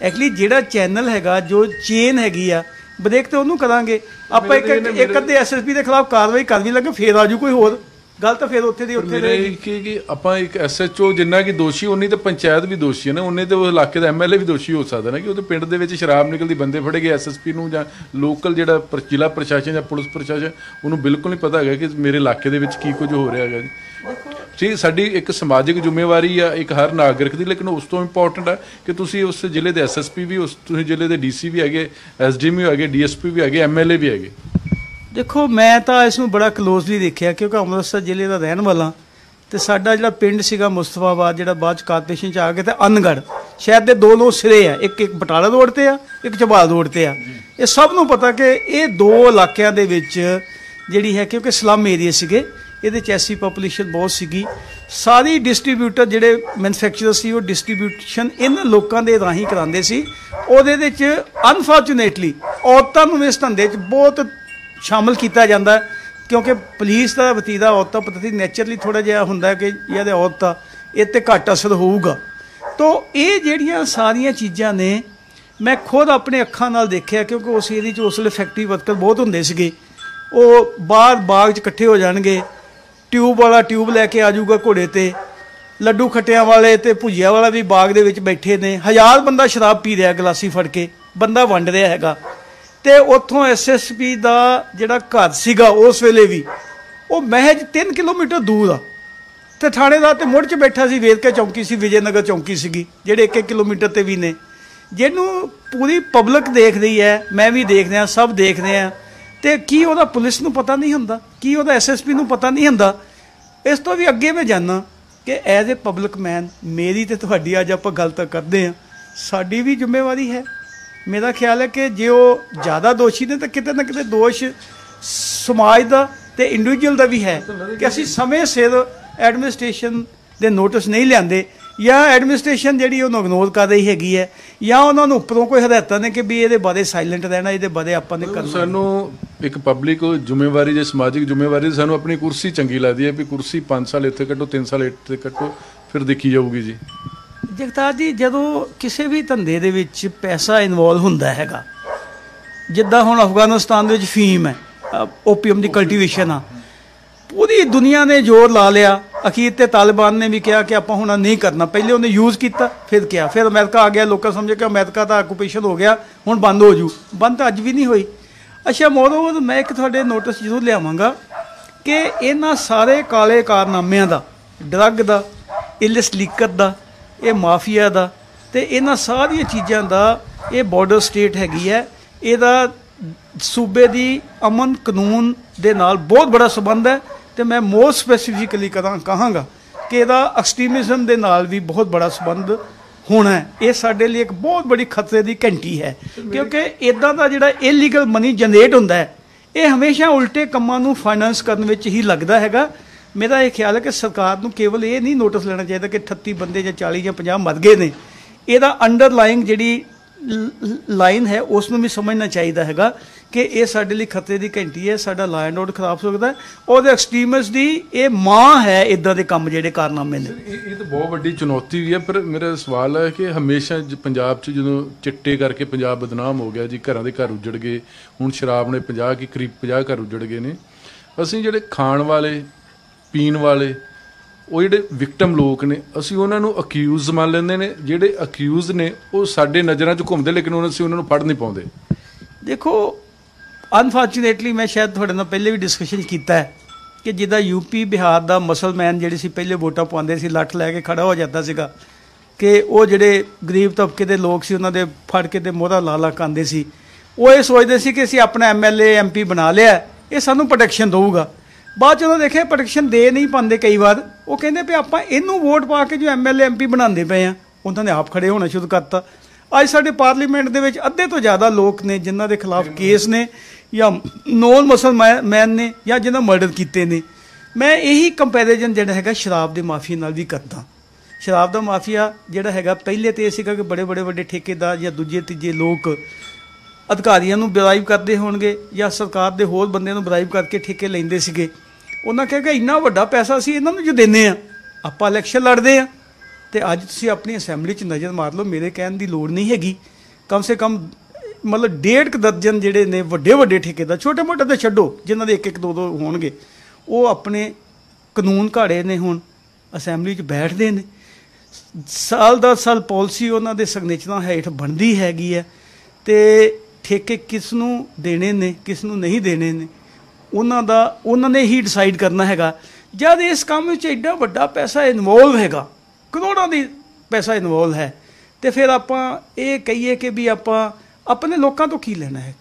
ਐਕਚੁਅਲੀ ਜਿਹੜਾ ਚੈਨਲ ਹੈਗਾ, ਜੋ ਚੇਨ ਹੈਗੀ ਆ ਬ੍ਰੇਕ ਤੇ ਉਹਨੂੰ ਕਰਾਂਗੇ। ਆਪਾਂ ਇੱਕ ਇੱਕ ਅੱਧੇ ਐਸਐਸਪੀ ਦੇ ਖਿਲਾਫ ਕਾਰਵਾਈ ਕਰ ਵੀ ਲੱਗੇ ਫੇਰ ਆਜੂ ਕੋਈ ਹੋਰ। ਗੱਲ ਤਾਂ ਫੇਰ ਉੱਥੇ ਦੀ ਉੱਥੇ ਰਹੇਗੀ। ਕਿ ਕਿ ਆਪਾਂ ਇੱਕ ਐਸਐਚਓ ਜਿੰਨਾ ਕਿ ਦੋਸ਼ੀ ਉਨੀ ਤੇ ਪੰਚਾਇਤ ਵੀ ਦੋਸ਼ੀ ਹੈ ਨਾ ਉਹਨੇ ਤੇ ਉਹ ਇਲਾਕੇ ਦਾ ਐਮਐਲਏ ਵੀ ਦੋਸ਼ੀ ਹੋ ਸਕਦਾ ਨਾ ਕਿ ਉਹਦੇ ਪਿੰਡ ਦੇ ਵਿੱਚ ਸ਼ਰਾਬ ਨਿਕਲਦੀ ਬੰਦੇ ਫੜੇ ਗਏ ਐਸਐਸਪੀ ਨੂੰ ਜਾਂ ਲੋਕਲ ਜਿਹੜਾ ਜ਼ਿਲ੍ਹਾ ਪ੍ਰਸ਼ਾਸਨ ਜਾਂ ਪੁਲਿਸ ਪ੍ਰਸ਼ਾਸਨ ਉਹਨੂੰ ਬਿਲਕੁਲ ਨਹੀਂ ਪਤਾ ਹੈਗਾ ਕਿ ਮੇਰੇ ਇਲਾਕੇ ਦੇ ਵਿੱਚ ਕੀ ਕੁਝ ਹੋ ਰਿਹਾ ਹੈਗਾ ਜੀ। ਜੀ, ਸਾਡੀ ਇੱਕ ਸਮਾਜਿਕ ਜ਼ਿੰਮੇਵਾਰੀ ਆ, ਇੱਕ ਹਰ ਨਾਗਰਿਕ ਦੀ, ਲੇਕਿਨ ਉਸ ਤੋਂ ਇੰਪੋਰਟੈਂਟ ਆ ਕਿ ਤੁਸੀਂ ਉਸ ਜ਼ਿਲ੍ਹੇ ਦੇ ਐਸਐਸਪੀ ਵੀ, ਉਸ ਤੁਸੀਂ ਜ਼ਿਲ੍ਹੇ ਦੇ ਡੀਸੀ ਵੀ ਹੈਗੇ ਐਸਡੀਐਮ ਵੀ ਹੈਗੇ ਡੀਐਸਪੀ ਵੀ ਹੈਗੇ ਐਮਐਲਏ ਵੀ ਹੈਗੇ। ਦੇਖੋ, ਮੈਂ ਤਾਂ ਇਸ ਨੂੰ ਬੜਾ ਕਲੋਜ਼ਲੀ ਦੇਖਿਆ, ਕਿਉਂਕਿ ਅੰਮ੍ਰਿਤਸਰ ਜ਼ਿਲ੍ਹੇ ਦਾ ਰਹਿਣ ਵਾਲਾ, ਤੇ ਸਾਡਾ ਜਿਹੜਾ ਪਿੰਡ ਸੀਗਾ ਮੁਸਤਫਾਬਾਦ, ਜਿਹੜਾ ਬਾਅਦ ਚ ਕਾਰਪੋਰੇਸ਼ਨ ਚ ਆ ਗਿਆ ਤੇ ਅਨਗੜ ਸ਼ਹਿਰ ਦੇ ਦੋ ਦੋ ਸਿਰੇ ਆ, ਇੱਕ ਇੱਕ ਬਟਾਲਾ ਰੋਡ ਤੇ ਆ, ਇੱਕ ਚਬਾਲ ਰੋਡ ਤੇ ਆ। ਇਹ ਸਭ ਨੂੰ ਪਤਾ ਕਿ ਇਹ ਦੋ ਇਲਾਕਿਆਂ ਦੇ ਵਿੱਚ ਜਿਹੜੀ ਹੈ, ਕਿਉਂਕਿ ਸਲਮ ਏਰੀਆ ਸੀਗੇ ਇਹਦੇ ਚ ਐਸੀ ਪੋਪੂਲੇਸ਼ਨ ਬਹੁਤ ਸੀਗੀ। ਸਾਰੀ ਡਿਸਟ੍ਰੀਬਿਊਟਰ ਜਿਹੜੇ ਮੈਨੂਫੈਕਚਰਰ ਸੀ, ਉਹ ਡਿਸਟ੍ਰੀਬਿਊਸ਼ਨ ਇਹਨਾਂ ਲੋਕਾਂ ਦੇ ਰਾਹੀਂ ਕਰਾਉਂਦੇ ਸੀ। ਉਹਦੇ ਵਿੱਚ ਅਨਫੋਰਚੂਨੇਟਲੀ ਔਰਤਾਂ ਨੂੰ ਇਸ ਧੰਦੇ 'ਚ ਬਹੁਤ ਸ਼ਾਮਲ ਕੀਤਾ ਜਾਂਦਾ ਕਿਉਂਕਿ ਪੁਲਿਸ ਦਾ ਵਤੀਰਾ ਔਰਤਾਂ ਪ੍ਰਤੀ ਨੇਚਰਲੀ ਥੋੜਾ ਜਿਹਾ ਹੁੰਦਾ ਕਿ ਇਹਦੇ ਔਰਤਾਂ ਇਹ ਤੇ ਘੱਟ ਅਸਰ ਹੋਊਗਾ। ਤੋਂ ਇਹ ਜਿਹੜੀਆਂ ਸਾਰੀਆਂ ਚੀਜ਼ਾਂ ਨੇ, ਮੈਂ ਖੁਦ ਆਪਣੇ ਅੱਖਾਂ ਨਾਲ ਦੇਖਿਆ ਕਿਉਂਕਿ ਉਸ ਏਰੀਏ 'ਚ ਉਸ ਵੇਲੇ ਫੈਕਟਰੀ ਵਰਕਰ ਬਹੁਤ ਹੁੰਦੇ ਸੀਗੇ। ਉਹ ਬਾਹਰ ਬਾਗ 'ਚ ਇਕੱਠੇ ਹੋ ਜਾਣਗੇ ਟਿਊਬ ਵਾਲਾ ਟਿਊਬ ਲੈ ਕੇ ਆ ਜਾਊਗਾ ਘੋੜੇ ਤੇ, ਲੱਡੂ ਖੱਟਿਆਂ ਵਾਲੇ ਤੇ, ਭੁਜੀਆ ਵਾਲਾ ਵੀ ਬਾਗ ਦੇ ਵਿੱਚ ਬੈਠੇ ਨੇ। ਹਜ਼ਾਰ ਬੰਦਾ ਸ਼ਰਾਬ ਪੀ ਰਿਹਾ ਗਲਾਸੀ ਫੜ ਕੇ, ਬੰਦਾ ਵੰਡ ਰਿਹਾ ਹੈਗਾ। ਤੇ ਉੱਥੋਂ ਐਸਐਸਪੀ ਦਾ ਜਿਹੜਾ ਘਰ ਸੀਗਾ, ਉਸ ਵੇਲੇ ਵੀ, ਉਹ ਮਹਿਜ 3 ਕਿਲੋਮੀਟਰ ਦੂਰ ਆ। ਤੇ ਥਾਣੇਦਾਰ ਤੇ ਮੁੜ ਚ ਬੈਠਾ ਸੀ ਵੇਰਕੇ ਚੌਂਕੀ ਸੀ, ਵਿਜੇਨਗਰ ਚੌਂਕੀ ਸੀਗੀ, ਜਿਹੜੇ 1-1 ਕਿਲੋਮੀਟਰ ਤੇ ਵੀ ਨੇ। ਜਿਹਨੂੰ ਪੂਰੀ ਪਬਲਿਕ ਦੇਖ ਰਹੀ ਹੈ, ਮੈਂ ਵੀ ਦੇਖ ਰਿਹਾ ਸਭ ਦੇਖ ਰਹੇ ਆ ਤੇ ਕੀ ਉਹਦਾ ਪੁਲਿਸ ਨੂੰ ਪਤਾ ਨਹੀਂ ਹੁੰਦਾ? ਕੀ ਉਹਦਾ ਐਸਐਸਪੀ ਨੂੰ ਪਤਾ ਨਹੀਂ ਹੁੰਦਾ? ਇਸ ਤੋਂ ਵੀ ਅੱਗੇ ਮੈਂ ਜਾਣਾ ਕਿ ਐਜ਼ ਅ ਪਬਲਿਕ ਮੈਨ ਮੇਰੀ ਤੇ ਤੁਹਾਡੀ ਅੱਜ ਆਪਾਂ ਗੱਲ ਤਾਂ ਕਰਦੇ ਆ ਸਾਡੀ ਵੀ ਜ਼ਿੰਮੇਵਾਰੀ ਹੈ। ਮੇਰਾ ਖਿਆਲ ਹੈ ਕਿ ਜੇ ਉਹ ਜ਼ਿਆਦਾ ਦੋਸ਼ੀ ਨੇ ਤਾਂ ਕਿਤੇ ਨਾ ਕਿਤੇ ਦੋਸ਼ ਸਮਾਜ ਦਾ ਤੇ ਤੇ ਇੰਡੀਵਿਜੂਅਲ ਦਾ ਵੀ ਹੈ ਕਿ ਅਸੀਂ ਸਮੇਂ ਸਿਰ ਐਡਮਿਨਿਸਟ੍ਰੇਸ਼ਨ ਦੇ ਨੋਟਿਸ ਨਹੀਂ ਲਿਆਂਦੇ ਜਾਂ ਐਡਮਿਨਿਸਟ੍ਰੇਸ਼ਨ ਜਿਹੜੀ ਉਹਨੂੰ ਇਗਨੋਰ ਕਰ ਰਹੀ ਹੈਗੀ ਹੈ ਜਾਂ ਉਹਨਾਂ ਨੂੰ ਉੱਪਰੋਂ ਕੋਈ ਹਦਾਇਤਾਂ ਨੇ ਕਿ ਵੀ ਇਹਦੇ ਬਾਰੇ ਸਾਇਲੈਂਟ ਰਹਿਣਾ ਇਹਦੇ ਬਾਰੇ ਆਪਾਂ ਨੇ ਕਰਨਾ ਸਾਨੂੰ ਇੱਕ ਪਬਲਿਕ ਜ਼ਿੰਮੇਵਾਰੀ ਜੇ ਸਮਾਜਿਕ ਜ਼ਿੰਮੇਵਾਰੀ ਸਾਨੂੰ ਆਪਣੀ ਕੁਰਸੀ ਚੰਗੀ ਲੱਗਦੀ ਹੈ ਵੀ ਕੁਰਸੀ 5 ਸਾਲ ਇੱਥੇ ਕੱਟੋ 3 ਸਾਲ ਇੱਥੇ ਕੱਟੋ ਫਿਰ ਦੇਖੀ ਜਾਊਗੀ ਜੀ। ਜਗਤਾਰ ਜੀ ਜਦੋਂ ਕਿਸੇ ਵੀ ਧੰਦੇ ਦੇ ਵਿੱਚ ਪੈਸਾ ਇਨਵੋਲਵ ਹੁੰਦਾ ਹੈਗਾ ਜਿੱਦਾਂ ਹੁਣ ਅਫਗਾਨਿਸਤਾਨ ਦੇ ਵਿੱਚ ਫੀਮ ਹੈ ਓਪੀਅਮ ਦੀ ਕਲਟੀਵੇਸ਼ਨ ਆ ਪੂਰੀ ਦੁਨੀਆ ਨੇ ਜ਼ੋਰ ਲਾ ਲਿਆ। ਅਖੀਰ ਤੇ ਤਾਲਿਬਾਨ ਨੇ ਵੀ ਕਿਹਾ ਕਿ ਆਪਾਂ ਹੁਣ ਨਹੀਂ ਕਰਨਾ। ਪਹਿਲੇ ਉਹਨੇ ਯੂਜ਼ ਕੀਤਾ, ਫਿਰ ਕਿਹਾ। ਫਿਰ ਅਮਰੀਕਾ ਆ ਗਿਆ, ਲੋਕਾਂ ਸਮਝੇ ਕਿ ਅਮਰੀਕਾ ਦਾ ਆਕੂਪੇਸ਼ਨ ਹੋ ਗਿਆ, ਹੁਣ ਬੰਦ ਹੋ ਜੂ। ਬੰਦ ਤਾਂ ਅੱਜ ਵੀ ਨਹੀਂ ਹੋਈ। ਅੱਛਾ ਮੋਰੋਵਰ ਮੈਂ ਇੱਕ ਤੁਹਾਡੇ ਨੋਟਿਸ ਜ਼ਰੂਰ ਲਿਆਵਾਂਗਾ ਕਿ ਇਹਨਾਂ ਸਾਰੇ ਕਾਲੇ ਕਾਰਨਾਮਿਆਂ ਦਾ ਡਰੱਗ ਦਾ ਇਲਿਸ ਲੀਕਰ ਦਾ, ਇਹ ਮਾਫੀਆ ਦਾ ਤੇ ਇਹਨਾਂ ਸਾਰੀਆਂ ਚੀਜ਼ਾਂ ਦਾ ਇਹ ਬਾਰਡਰ ਸਟੇਟ ਹੈਗੀ ਹੈ। ਇਹਦਾ ਸੂਬੇ ਦੀ ਅਮਨ ਕਾਨੂੰਨ ਦੇ ਨਾਲ ਬਹੁਤ ਬੜਾ ਸੰਬੰਧ ਹੈ। ਤੇ ਮੈਂ ਮੋਰ ਸਪੈਸੀਫਿਕਲੀ ਕਰਾਂ ਕਹਾਂਗਾ ਕਿ ਇਹਦਾ ਐਕਸਟ੍ਰੀਮਿਜ਼ਮ ਦੇ ਨਾਲ ਵੀ ਬਹੁਤ ਬੜਾ ਸੰਬੰਧ ਹੋਣਾ ਇਹ ਸਾਡੇ ਲਈ ਇੱਕ ਬਹੁਤ ਬੜੀ ਖਤਰੇ ਦੀ ਘੰਟੀ ਹੈ। ਕਿਉਂਕਿ ਇਦਾਂ ਦਾ ਜਿਹੜਾ ਇਲੀਗਲ ਮਨੀ ਜਨਰੇਟ ਹੁੰਦਾ ਹੈ, ਇਹ ਹਮੇਸ਼ਾ ਉਲਟੇ ਕੰਮਾਂ ਨੂੰ ਫਾਈਨਾਂਸ ਕਰਨ ਵਿੱਚ ਹੀ ਲੱਗਦਾ ਹੈਗਾ। ਮੇਰਾ ਇਹ ਖਿਆਲ ਹੈ ਕਿ ਸਰਕਾਰ ਨੂੰ ਕੇਵਲ ਇਹ ਨਹੀਂ ਨੋਟਿਸ ਲੈਣਾ ਚਾਹੀਦਾ ਕਿ 38 ਬੰਦੇ ਜਾਂ 40 ਜਾਂ 50 ਮਰ ਗਏ ਨੇ। ਇਹਦਾ ਅੰਡਰਲਾਈਂਗ ਜਿਹੜੀ ਲਾਈਨ ਹੈ, ਉਸ ਨੂੰ ਵੀ ਸਮਝਣਾ ਚਾਹੀਦਾ ਹੈਗਾ। ਕਿ ਇਹ ਸਾਡੇ ਲਈ ਖਤਰੇ ਦੀ ਘੰਟੀ ਹੈ ਸਾਡਾ ਲਾ ਐਂਡ ਆਰਡਰ ਖਰਾਬ ਹੋ। ਸਕਦਾ ਉਹਦੇ ਐਕਸਟ੍ਰੀਮਿਸਟ ਦੀ ਇਹ ਮਾਂ ਹੈ ਇਦਾਂ ਦੇ ਕੰਮ ਜਿਹੜੇ ਕਾਰਨਾਮੇ ਨੇ। ਇਹ ਤਾਂ ਬਹੁਤ ਵੱਡੀ ਚੁਣੌਤੀ ਵੀ ਹੈ ਪਰ ਮੇਰਾ ਸਵਾਲ ਹੈ ਕਿ ਹਮੇਸ਼ਾ ਪੰਜਾਬ 'ਚ ਜਦੋਂ ਚਿੱਟੇ ਕਰਕੇ ਪੰਜਾਬ ਬਦਨਾਮ ਹੋ ਗਿਆ ਜੀ ਘਰਾਂ ਦੇ ਘਰ ਉਜੜ ਗਏ ਹੁਣ ਸ਼ਰਾਬ ਨੇ 50 ਕੀ ਕਰੀਬ 50 ਘਰ ਉਜੜ ਗਏ ਨੇ ਅਸੀਂ ਜਿਹੜੇ ਖਾਣ ਵਾਲੇ ਪੀਣ ਵਾਲੇ ਉਹ ਜਿਹੜੇ ਵਿਕਟਮ ਲੋਕ ਨੇ ਅਸੀਂ ਉਹਨਾਂ ਨੂੰ ਅਕਿਊਜ਼ ਮੰਨ ਲੈਂਦੇ ਨੇ ਜਿਹੜੇ ਅਕਿਊਜ਼ ਨੇ ਉਹ ਸਾਡੇ ਨਜ਼ਰਾਂ 'ਚ ਘੁੰਮਦੇ ਲੇਕਿਨ ਉਹਨਾਂ ਅਸੀਂ ਉਹਨਾਂ ਨੂੰ ਫੜ ਨਹੀਂ ਪਾਉਂਦੇ। ਦੇਖੋ ਅਨਫੋਰਚੂਨੇਟਲੀ ਮੈਂ ਸ਼ਾਇਦ ਤੁਹਾਡੇ ਨਾਲ ਪਹਿਲੇ ਵੀ ਡਿਸਕਸ਼ਨ ਕੀਤਾ ਹੈ ਕਿ ਜਿੱਦਾਂ ਯੂਪੀ ਬਿਹਾਰ ਦਾ ਮੁਸਲਮਾਨ ਜਿਹੜੇ ਸੀ ਪਹਿਲੇ ਵੋਟਾਂ ਪਾਉਂਦੇ ਸੀ ਲੱਠ ਲੈ ਕੇ ਖੜਾ ਹੋ ਜਾਂਦਾ ਸੀਗਾ ਕਿ ਉਹ ਜਿਹੜੇ ਗਰੀਬ ਤਬਕੇ ਦੇ ਲੋਕ ਸੀ ਉਹਨਾਂ ਦੇ ਫੜ ਕੇ ਤੇ ਮੋਹਰਾ ਲਾ ਲਾ ਕਾਂਦੇ ਸੀ। ਉਹ ਇਹ ਸੋਚਦੇ ਸੀ ਕਿ ਅਸੀਂ ਆਪਣਾ ਐਮਐਲਏ ਐਮਪੀ ਬਣਾ ਲਿਆ ਇਹ ਸਾਨੂੰ ਪ੍ਰੋਟੈਕਸ਼ਨ ਦਊਗਾ। ਬਾਅਦ ਚ ਉਹਨਾਂ ਦੇਖਿਆ ਪ੍ਰੋਟੈਕਸ਼ਨ ਦੇ ਨਹੀਂ ਪਾਉਂਦੇ ਕਈ ਵਾਰ। ਉਹ ਕਹਿੰਦੇ ਵੀ ਆਪਾਂ ਇਹਨੂੰ ਵੋਟ ਪਾ ਕੇ ਜੋ ਐਮਐਲਏ ਐਮਪੀ ਬਣਾਉਂਦੇ ਪਏ ਆ ਉਹਨਾਂ ਨੇ ਆਪ ਖੜੇ ਹੋਣਾ ਸ਼ੁਰੂ ਕਰਤਾ। ਅੱਜ ਸਾਡੇ ਪਾਰਲੀਮੈਂਟ ਦੇ ਵਿੱਚ ਅੱਧੇ ਤੋਂ ਜ਼ਿਆਦਾ ਲੋਕ ਨੇ ਜਿਨ੍ਹਾਂ ਦੇ ਖਿਲਾਫ ਕੇਸ ਨੇ। ਜਾਂ ਨੋਨ ਮੁਸਲਮਾਨ ਨੇ ਜਾਂ ਜਿਹਨਾਂ ਮਰਡਰ ਕੀਤੇ ਨੇ, ਮੈਂ ਇਹੀ ਕੰਪੈਰੀਜ਼ਨ ਜਿਹੜਾ ਹੈਗਾ ਸ਼ਰਾਬ ਦੇ ਮਾਫੀਆ ਨਾਲ ਵੀ ਕਰਦਾ। ਸ਼ਰਾਬ ਦਾ ਮਾਫੀਆ ਜਿਹੜਾ ਹੈਗਾ ਪਹਿਲੇ ਤੇ ਇਹ ਸੀਗਾ ਕਿ ਬੜੇ ਬੜੇ ਵੱਡੇ ਠੇਕੇਦਾਰ ਜਾਂ ਦੂਜੇ ਤੀਜੇ ਲੋਕ ਅਧਿਕਾਰੀਆਂ ਨੂੰ ਬਰਾਈਬ ਕਰਦੇ ਹੋਣਗੇ ਜਾਂ ਸਰਕਾਰ ਦੇ ਹੋਰ ਬੰਦਿਆਂ ਨੂੰ ਬਰਾਈਬ ਕਰਕੇ ਠੇਕੇ ਲੈਂਦੇ ਸੀਗੇ। ਉਹਨਾਂ ਕਿਹਾ ਕਿ ਇੰਨਾ ਵੱਡਾ ਪੈਸਾ ਅਸੀਂ ਇਹਨਾਂ ਨੂੰ ਜੋ ਦਿੰਨੇ ਆ ਆਪਾਂ ਇਲੈਕਸ਼ਨ ਲੜਦੇ ਆ ਤੇ ਅੱਜ ਤੁਸੀਂ ਆਪਣੀ ਅਸੈਂਬਲੀ 'ਚ ਨਜ਼ਰ ਮਾਰ ਲਓ, ਮੇਰੇ ਕਹਿਣ ਦੀ ਲੋੜ ਨਹੀਂ ਹੈਗੀ। ਕਮ ਸੇ ਕਮ ਮਤਲਬ ਡੇਢ ਕੁ ਦਰਜਨ ਜਿਹੜੇ ਨੇ ਵੱਡੇ ਵੱਡੇ ਠੇਕੇਦਾਰ ਛੋਟੇ ਮੋਟੇ ਤਾਂ ਛੱਡੋ, ਜਿਨ੍ਹਾਂ ਦੇ ਇੱਕ ਇੱਕ ਦੋ ਦੋ ਹੋਣਗੇ, ਉਹ ਆਪਣੇ ਕਾਨੂੰਨ ਘਾੜੇ ਨੇ ਹੁਣ, ਅਸੈਂਬਲੀ 'ਚ ਬੈਠਦੇ ਨੇ। ਸਾਲ ਦਾ ਸਾਲ ਪਾਲਿਸੀ ਉਹਨਾਂ ਦੇ ਸਿਗਨੇਚਰਾਂ ਹੇਠ ਬਣਦੀ ਹੈਗੀ ਹੈ ਤੇ ਠੇਕੇ ਕਿਸ ਨੂੰ ਦੇਣੇ ਨੇ, ਕਿਸ ਨੂੰ ਨਹੀਂ ਦੇਣੇ ਨੇ, ਉਹਨਾਂ ਦਾ, ਉਹਨਾਂ ਨੇ ਹੀ ਡਿਸਾਈਡ ਕਰਨਾ ਹੈਗਾ। ਜਦ ਇਸ ਕੰਮ ਵਿੱਚ ਐਡਾ ਵੱਡਾ ਪੈਸਾ ਇਨਵੋਲਵ ਹੈਗਾ, ਕਰੋੜਾਂ ਦੀ ਪੈਸਾ ਇਨਵੋਲਵ ਹੈ, ਤੇ ਫਿਰ ਆਪਾਂ ਇਹ ਕਹੀਏ ਕਿ ਵੀ ਆਪਾਂ ਆਪਣੇ ਲੋਕਾਂ ਤੋਂ ਕੀ ਲੈਣਾ ਹੈ?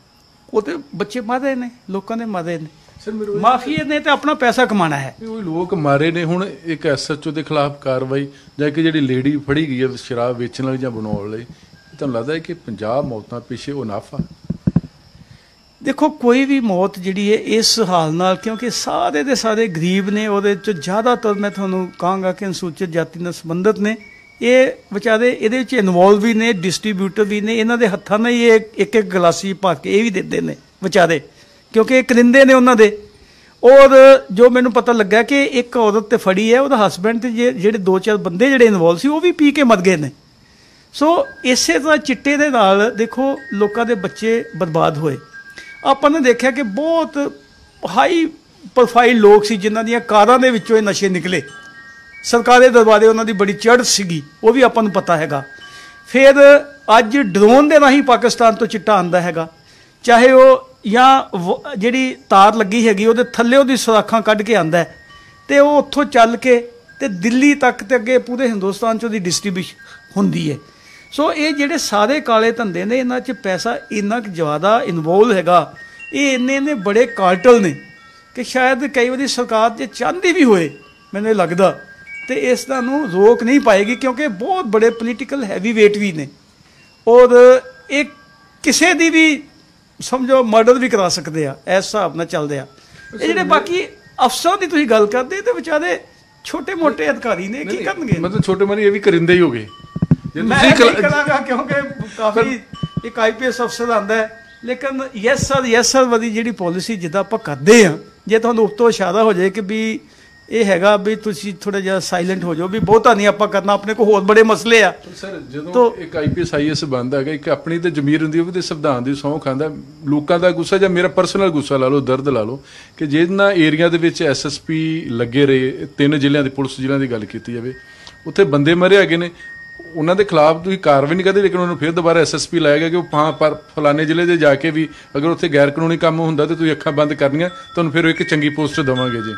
ਉਹ ਤੇ ਬੱਚੇ ਮਾਰੇ ਨੇ ਲੋਕਾਂ ਦੇ ਮਾਰੇ ਨੇ। ਸਰ ਮੇਰੇ ਮਾਫੀਏ ਨੇ ਤੇ ਆਪਣਾ ਪੈਸਾ ਕਮਾਣਾ ਹੈ। ਉਹ ਲੋਕ ਮਾਰੇ ਨੇ ਹੁਣ ਇੱਕ ਐਸਐਚਓ ਦੇ ਖਿਲਾਫ ਕਾਰਵਾਈ ਜਾਂ ਕਿ ਜਿਹੜੀ ਲੇਡੀ ਫੜੀ ਗਈ ਹੈ ਸ਼ਰਾਬ ਵੇਚਣ ਵਾਲੀ ਜਾਂ ਬਣਾਉਣ ਲਈ ਤੁਹਾਨੂੰ ਲੱਗਦਾ ਹੈ ਕਿ ਪੰਜਾਬ ਮੌਤਾਂ ਪਿੱਛੇ ਉਹ ਨਾਫਾ? ਦੇਖੋ ਕੋਈ ਵੀ ਮੌਤ ਜਿਹੜੀ ਹੈ ਇਸ ਹਾਲ ਨਾਲ ਕਿਉਂਕਿ ਸਾਰੇ ਦੇ ਸਾਰੇ ਗਰੀਬ ਨੇ ਉਹਦੇ ਚ ਜ਼ਿਆਦਾਤਰ ਮੈਂ ਤੁਹਾਨੂੰ ਕਹਾਂਗਾ ਕਿ ਅਨੁਸੂਚਿਤ ਜਾਤੀ ਨਾਲ ਸੰਬੰਧਿਤ ਨੇ। ਇਹ ਵਿਚਾਰੇ, ਇਹਦੇ ਵਿੱਚ ਇਨਵੋਲਵ ਵੀ ਨੇ ਡਿਸਟ੍ਰੀਬਿਊਟਰ ਵੀ ਨੇ, ਇਹਨਾਂ ਦੇ ਹੱਥਾਂ ਨਾਲ ਹੀ ਇਹ ਇੱਕ ਇੱਕ ਗਲਾਸੀ ਭਰ ਕੇ ਇਹ ਵੀ ਦਿੰਦੇ ਨੇ ਵਿਚਾਰੇ। ਕਿਉਂਕਿ ਇਹ ਕਰਿੰਦੇ ਨੇ ਉਹਨਾਂ ਦੇ। ਔਰ ਜੋ ਮੈਨੂੰ ਪਤਾ ਲੱਗਾ ਕਿ ਇੱਕ ਔਰਤ ਤੇ ਫੜੀ ਹੈ, ਉਹਦਾ ਹਸਬੰਡ ਤੇ ਜੇ- ਜਿਹੜੇ ਦੋ ਚਾਰ ਬੰਦੇ ਜਿਹੜੇ ਇਨਵੋਲਵ ਸੀ, ਉਹ ਵੀ ਪੀ ਕੇ ਮਰ ਗਏ ਨੇ। ਸੋ ਇਸੇ ਤਰ੍ਹਾਂ ਚਿੱਟੇ ਦੇ ਨਾਲ ਦੇਖੋ, ਲੋਕਾਂ ਦੇ ਬੱਚੇ ਬਰਬਾਦ ਹੋਏ। ਆਪਾਂ ਨੇ ਦੇਖਿਆ ਕਿ ਬਹੁਤ ਹਾਈ ਪ੍ਰੋਫਾਈਲ ਲੋਕ ਸੀ, ਜਿਨ੍ਹਾਂ ਦੀਆਂ ਕਾਰਾਂ ਦੇ ਵਿੱਚੋਂ ਇਹ ਨਸ਼ੇ ਨਿਕਲੇ। ਸਰਕਾਰੀ ਦਰਬਾਰੇ ਉਹਨਾਂ ਦੀ ਬੜੀ ਚੜ੍ਹ ਸੀਗੀ, ਉਹ ਵੀ ਆਪਾਂ ਨੂੰ ਪਤਾ ਹੈਗਾ। ਫਿਰ ਅੱਜ ਡਰੋਨ ਦੇ ਰਾਹੀਂ ਪਾਕਿਸਤਾਨ ਤੋਂ ਚਿੱਟਾ ਆਂਦਾ ਹੈਗਾ। ਚਾਹੇ ਉਹ ਜਾਂ ਵ- ਜਿਹੜੀ ਤਾਰ ਲੱਗੀ ਹੈਗੀ, ਉਹਦੇ ਥੱਲੇ ਉਹਦੀ ਸੁਰਾਖਾਂ ਕੱਢ ਕੇ ਆਂਦਾ ਹੈ। ਤੇ ਉਹ ਉੱਥੋਂ ਚੱਲ ਕੇ ਤੇ ਦਿੱਲੀ ਤੱਕ ਤੇ ਅੱਗੇ ਪੂਰੇ ਹਿੰਦੁਸਤਾਨ 'ਚ ਉਹਦੀ ਡਿਸਟ੍ਰੀਬਿਊਸ਼ਨ ਹੁੰਦੀ ਹੈ। ਸੋ ਇਹ ਜਿਹੜੇ ਸਾਰੇ ਕਾਲੇ ਧੰਦੇ ਨੇ, ਇਹਨਾਂ 'ਚ ਪੈਸਾ ਇੰਨਾ ਕੁ ਜ਼ਿਆਦਾ ਇਨਵੋਲਵ ਹੈਗਾ। ਇਹ ਇੰਨੇ ਨੇ ਬੜੇ ਕਾਰਟਲ ਨੇ ਕਿ ਸ਼ਾਇਦ ਕਈ ਵਾਰੀ ਸਰਕਾਰ ਜੇ ਚਾਹੁੰਦੀ ਵੀ ਹੋਏ, ਮੈਨੂੰ ਇਹ ਲੱਗਦਾ। ਤੇ ਇਸ ਦਾ ਨੂੰ ਰੋਕ ਨਹੀਂ ਪਾਏਗੀ ਕਿਉਂਕਿ ਬਹੁਤ ਬੜੇ ਪੋਲੀਟੀਕਲ ਹੈਵੀ ਵੇਟ ਵੀ ਨੇ। ਔਰ ਇਹ ਕਿਸੇ ਦੀ ਵੀ ਸਮਝੋ ਮਰਡਰ ਵੀ ਕਰਾ ਸਕਦੇ ਆ ਇਸ ਹਿਸਾਬ ਨਾਲ ਚੱਲਦੇ ਆ। ਇਹ ਜਿਹੜੇ ਬਾਕੀ ਅਫਸਰਾਂ ਦੀ ਤੁਸੀਂ ਗੱਲ ਕਰਦੇ ਤੇ ਵਿਚਾਰੇ ਛੋਟੇ ਮੋਟੇ ਅਧਿਕਾਰੀ ਨੇ ਕੀ ਕਰਨਗੇ? ਮਤਲਬ ਛੋਟੇ ਮਨੀ ਇਹ ਵੀ ਕਰਿੰਦੇ ਹੀ ਹੋਗੇ। ਜੇ ਤੁਸੀਂ ਕਰਾਂਗਾ ਕਿਉਂਕਿ ਕਾਫੀ ਇੱਕ ਆਈਪੀਐਸ ਅਫਸਰ ਆਂਦਾ ਹੈ। ਲੇਕਿਨ ਯੈਸ ਸਰ ਯੈਸ ਸਰ ਵਾਲੀ ਜਿਹੜੀ ਪਾਲਿਸੀ ਜਿੱਦਾਂ ਆਪਾਂ ਕਰਦੇ ਆ ਜੇ ਤੁਹਾਨੂੰ ਉੱਤੋਂ ਇਸ਼ਾਰਾ ਹੋ ਜਾਏ ਕਿ ਵੀ ਇਹ ਹੈਗਾ ਵੀ ਤੁਸੀਂ ਥੋੜਾ ਜਿਹਾ ਸਾਇਲੈਂਟ ਹੋ ਜਾਓ ਵੀ ਬਹੁਤਾ ਨਹੀਂ ਆਪਾਂ ਕਰਨਾ ਆਪਣੇ ਕੋਲ ਹੋਰ ਬੜੇ ਮਸਲੇ ਆ। ਸਰ ਜਦੋਂ ਇੱਕ ਆਈਪੀਐਸ ਆਈਐਸ ਬੰਦਾ ਹੈਗਾ ਇੱਕ ਆਪਣੀ ਤੇ ਜ਼ਮੀਰ ਹੁੰਦੀ ਉਹ ਵੀ ਤੇ ਸੰਵਿਧਾਨ ਦੀ ਸਹੁੰ ਖਾਂਦਾ ਲੋਕਾਂ ਦਾ ਗੁੱਸਾ ਜਾਂ ਮੇਰਾ ਪਰਸਨਲ ਗੁੱਸਾ ਲਾ ਲਓ ਦਰਦ ਲਾ ਲਓ ਕਿ ਜਿਹਨਾਂ ਏਰੀਆ ਦੇ ਵਿੱਚ ਐਸਐਸਪੀ ਲੱਗੇ ਰਹੇ ਤਿੰਨ ਜ਼ਿਲ੍ਹਿਆਂ ਦੇ ਪੁਲਿਸ ਜ਼ਿਲ੍ਹਿਆਂ ਦੀ ਗੱਲ ਕੀਤੀ ਜਾਵੇ ਉੱਥੇ ਬੰਦੇ ਮਰੇ ਹੈਗੇ ਨੇ। ਉਹਨਾਂ ਦੇ ਖਿਲਾਫ ਤੁਸੀਂ ਕਾਰਵਾਈ ਨਹੀਂ ਕਰਦੇ ਲੇਕਿਨ ਉਹਨਾਂ ਨੂੰ ਫਿਰ ਦੁਬਾਰਾ ਐਸਐਸਪੀ ਲਾਇਆ ਗਿਆ ਕਿ ਉਹ ਹਾਂ ਪਰ ਫਲਾਣੇ ਜ਼ਿਲ੍ਹੇ ਦੇ ਜਾ ਕੇ ਵੀ ਅਗਰ ਉੱਥੇ ਗੈਰ ਕਾਨੂੰਨੀ ਕੰਮ ਹੁੰਦਾ ਤੇ ਤੁਸੀਂ ਅੱਖਾਂ ਬੰਦ ਕਰਨੀਆਂ, ਤੁਹਾਨੂੰ ਫਿਰ ਉਹ ਇੱਕ ਚੰਗੀ ਪੋਸਟ ਦੇਵਾਂਗੇ ਜੀ।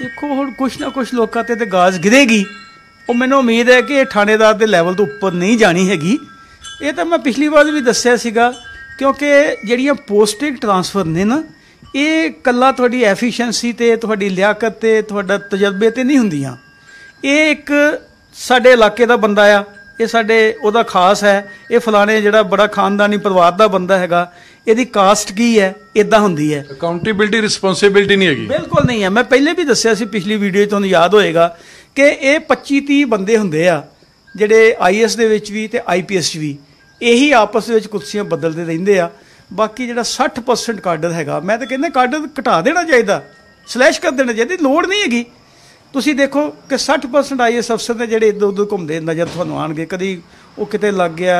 ਦੇਖੋ, ਹੁਣ ਕੁਛ ਨਾ ਕੁਛ ਲੋਕਾਂ ਤੇ ਤੇ ਗਾਜ਼ ਗਿਰੇਗੀ। ਉਹ ਮੈਨੂੰ ਉਮੀਦ ਹੈ ਕਿ ਇਹ ਥਾਣੇਦਾਰ ਦੇ ਲੈਵਲ ਤੋਂ ਉੱਪਰ ਨਹੀਂ ਜਾਣੀ ਹੈਗੀ। ਇਹ ਤਾਂ ਮੈਂ ਪਿਛਲੀ ਵਾਰ ਵੀ ਦੱਸਿਆ ਸੀਗਾ, ਕਿਉਂਕਿ ਜਿਹੜੀਆਂ ਪੋਸਟਿੰਗ ਟਰਾਂਸਫਰ ਨੇ ਨਾ, ਇਹ ਕੱਲਾ ਤੁਹਾਡੀ ਐਫੀਸ਼ੀਐਂਸੀ ਤੇ, ਤੁਹਾਡੀ ਲਿਆਕਤ ਤੇ, ਤੁਹਾਡਾ ਤਜਰਬੇ ਤੇ ਨਹੀਂ ਹੁੰਦੀਆਂ। ਇਹ ਇੱਕ ਸਾਡੇ ਇਲਾਕੇ ਦਾ ਬੰਦਾ ਆ ਇਹ ਸਾਡੇ ਉਹਦਾ ਖਾਸ ਹੈ ਇਹ ਫਲਾਣੇ ਜਿਹੜਾ ਬੜਾ ਖਾਨਦਾਨੀ ਪਰਿਵਾਰ ਦਾ ਬੰਦਾ ਹੈਗਾ ਇਹਦੀ ਕਾਸਟ ਕੀ ਹੈ ਇਦਾਂ ਹੁੰਦੀ ਹੈ। ਅਕਾਊਂਟੇਬਿਲਟੀ ਰਿਸਪੌਂਸਿਬਿਲਟੀ ਨਹੀਂ ਹੈਗੀ। ਬਿਲਕੁਲ ਨਹੀਂ ਹੈ। ਮੈਂ ਪਹਿਲੇ ਵੀ ਦੱਸਿਆ ਸੀ ਪਿਛਲੀ ਵੀਡੀਓ 'ਚ ਤੁਹਾਨੂੰ ਯਾਦ ਹੋਏਗਾ ਕਿ ਇਹ 25 30 ਬੰਦੇ ਹੁੰਦੇ ਆ ਜਿਹੜੇ ਆਈਐਸ ਦੇ ਵਿੱਚ ਵੀ ਤੇ ਆਈਪੀਐਸ 'ਚ ਵੀ ਇਹੀ ਆਪਸ ਵਿੱਚ ਕੁਰਸੀਆਂ ਬਦਲਦੇ ਰਹਿੰਦੇ ਆ। ਬਾਕੀ ਜਿਹੜਾ 60% ਕਾਡਰ ਹੈਗਾ ਮੈਂ ਤਾਂ ਕਹਿੰਦਾ ਕਾਡਰ ਘਟਾ ਦੇਣਾ ਚਾਹੀਦਾ ਸਲੈਸ਼ ਕਰ ਦੇਣਾ ਚਾਹੀਦਾ ਲੋੜ ਨਹੀਂ ਹੈਗੀ। ਤੁਸੀਂ ਦੇਖੋ ਕਿ 60% ਆਈਐਸ ਅਫਸਰ ਨੇ ਜਿਹੜੇ ਇੱਧਰ ਉੱਧਰ ਘੁੰਮਦੇ ਨਜ਼ਰ ਤੁਹਾਨੂੰ ਆਣਗੇ, ਕਦੀ ਉਹ ਕਿਤੇ ਲੱਗ ਗਿਆ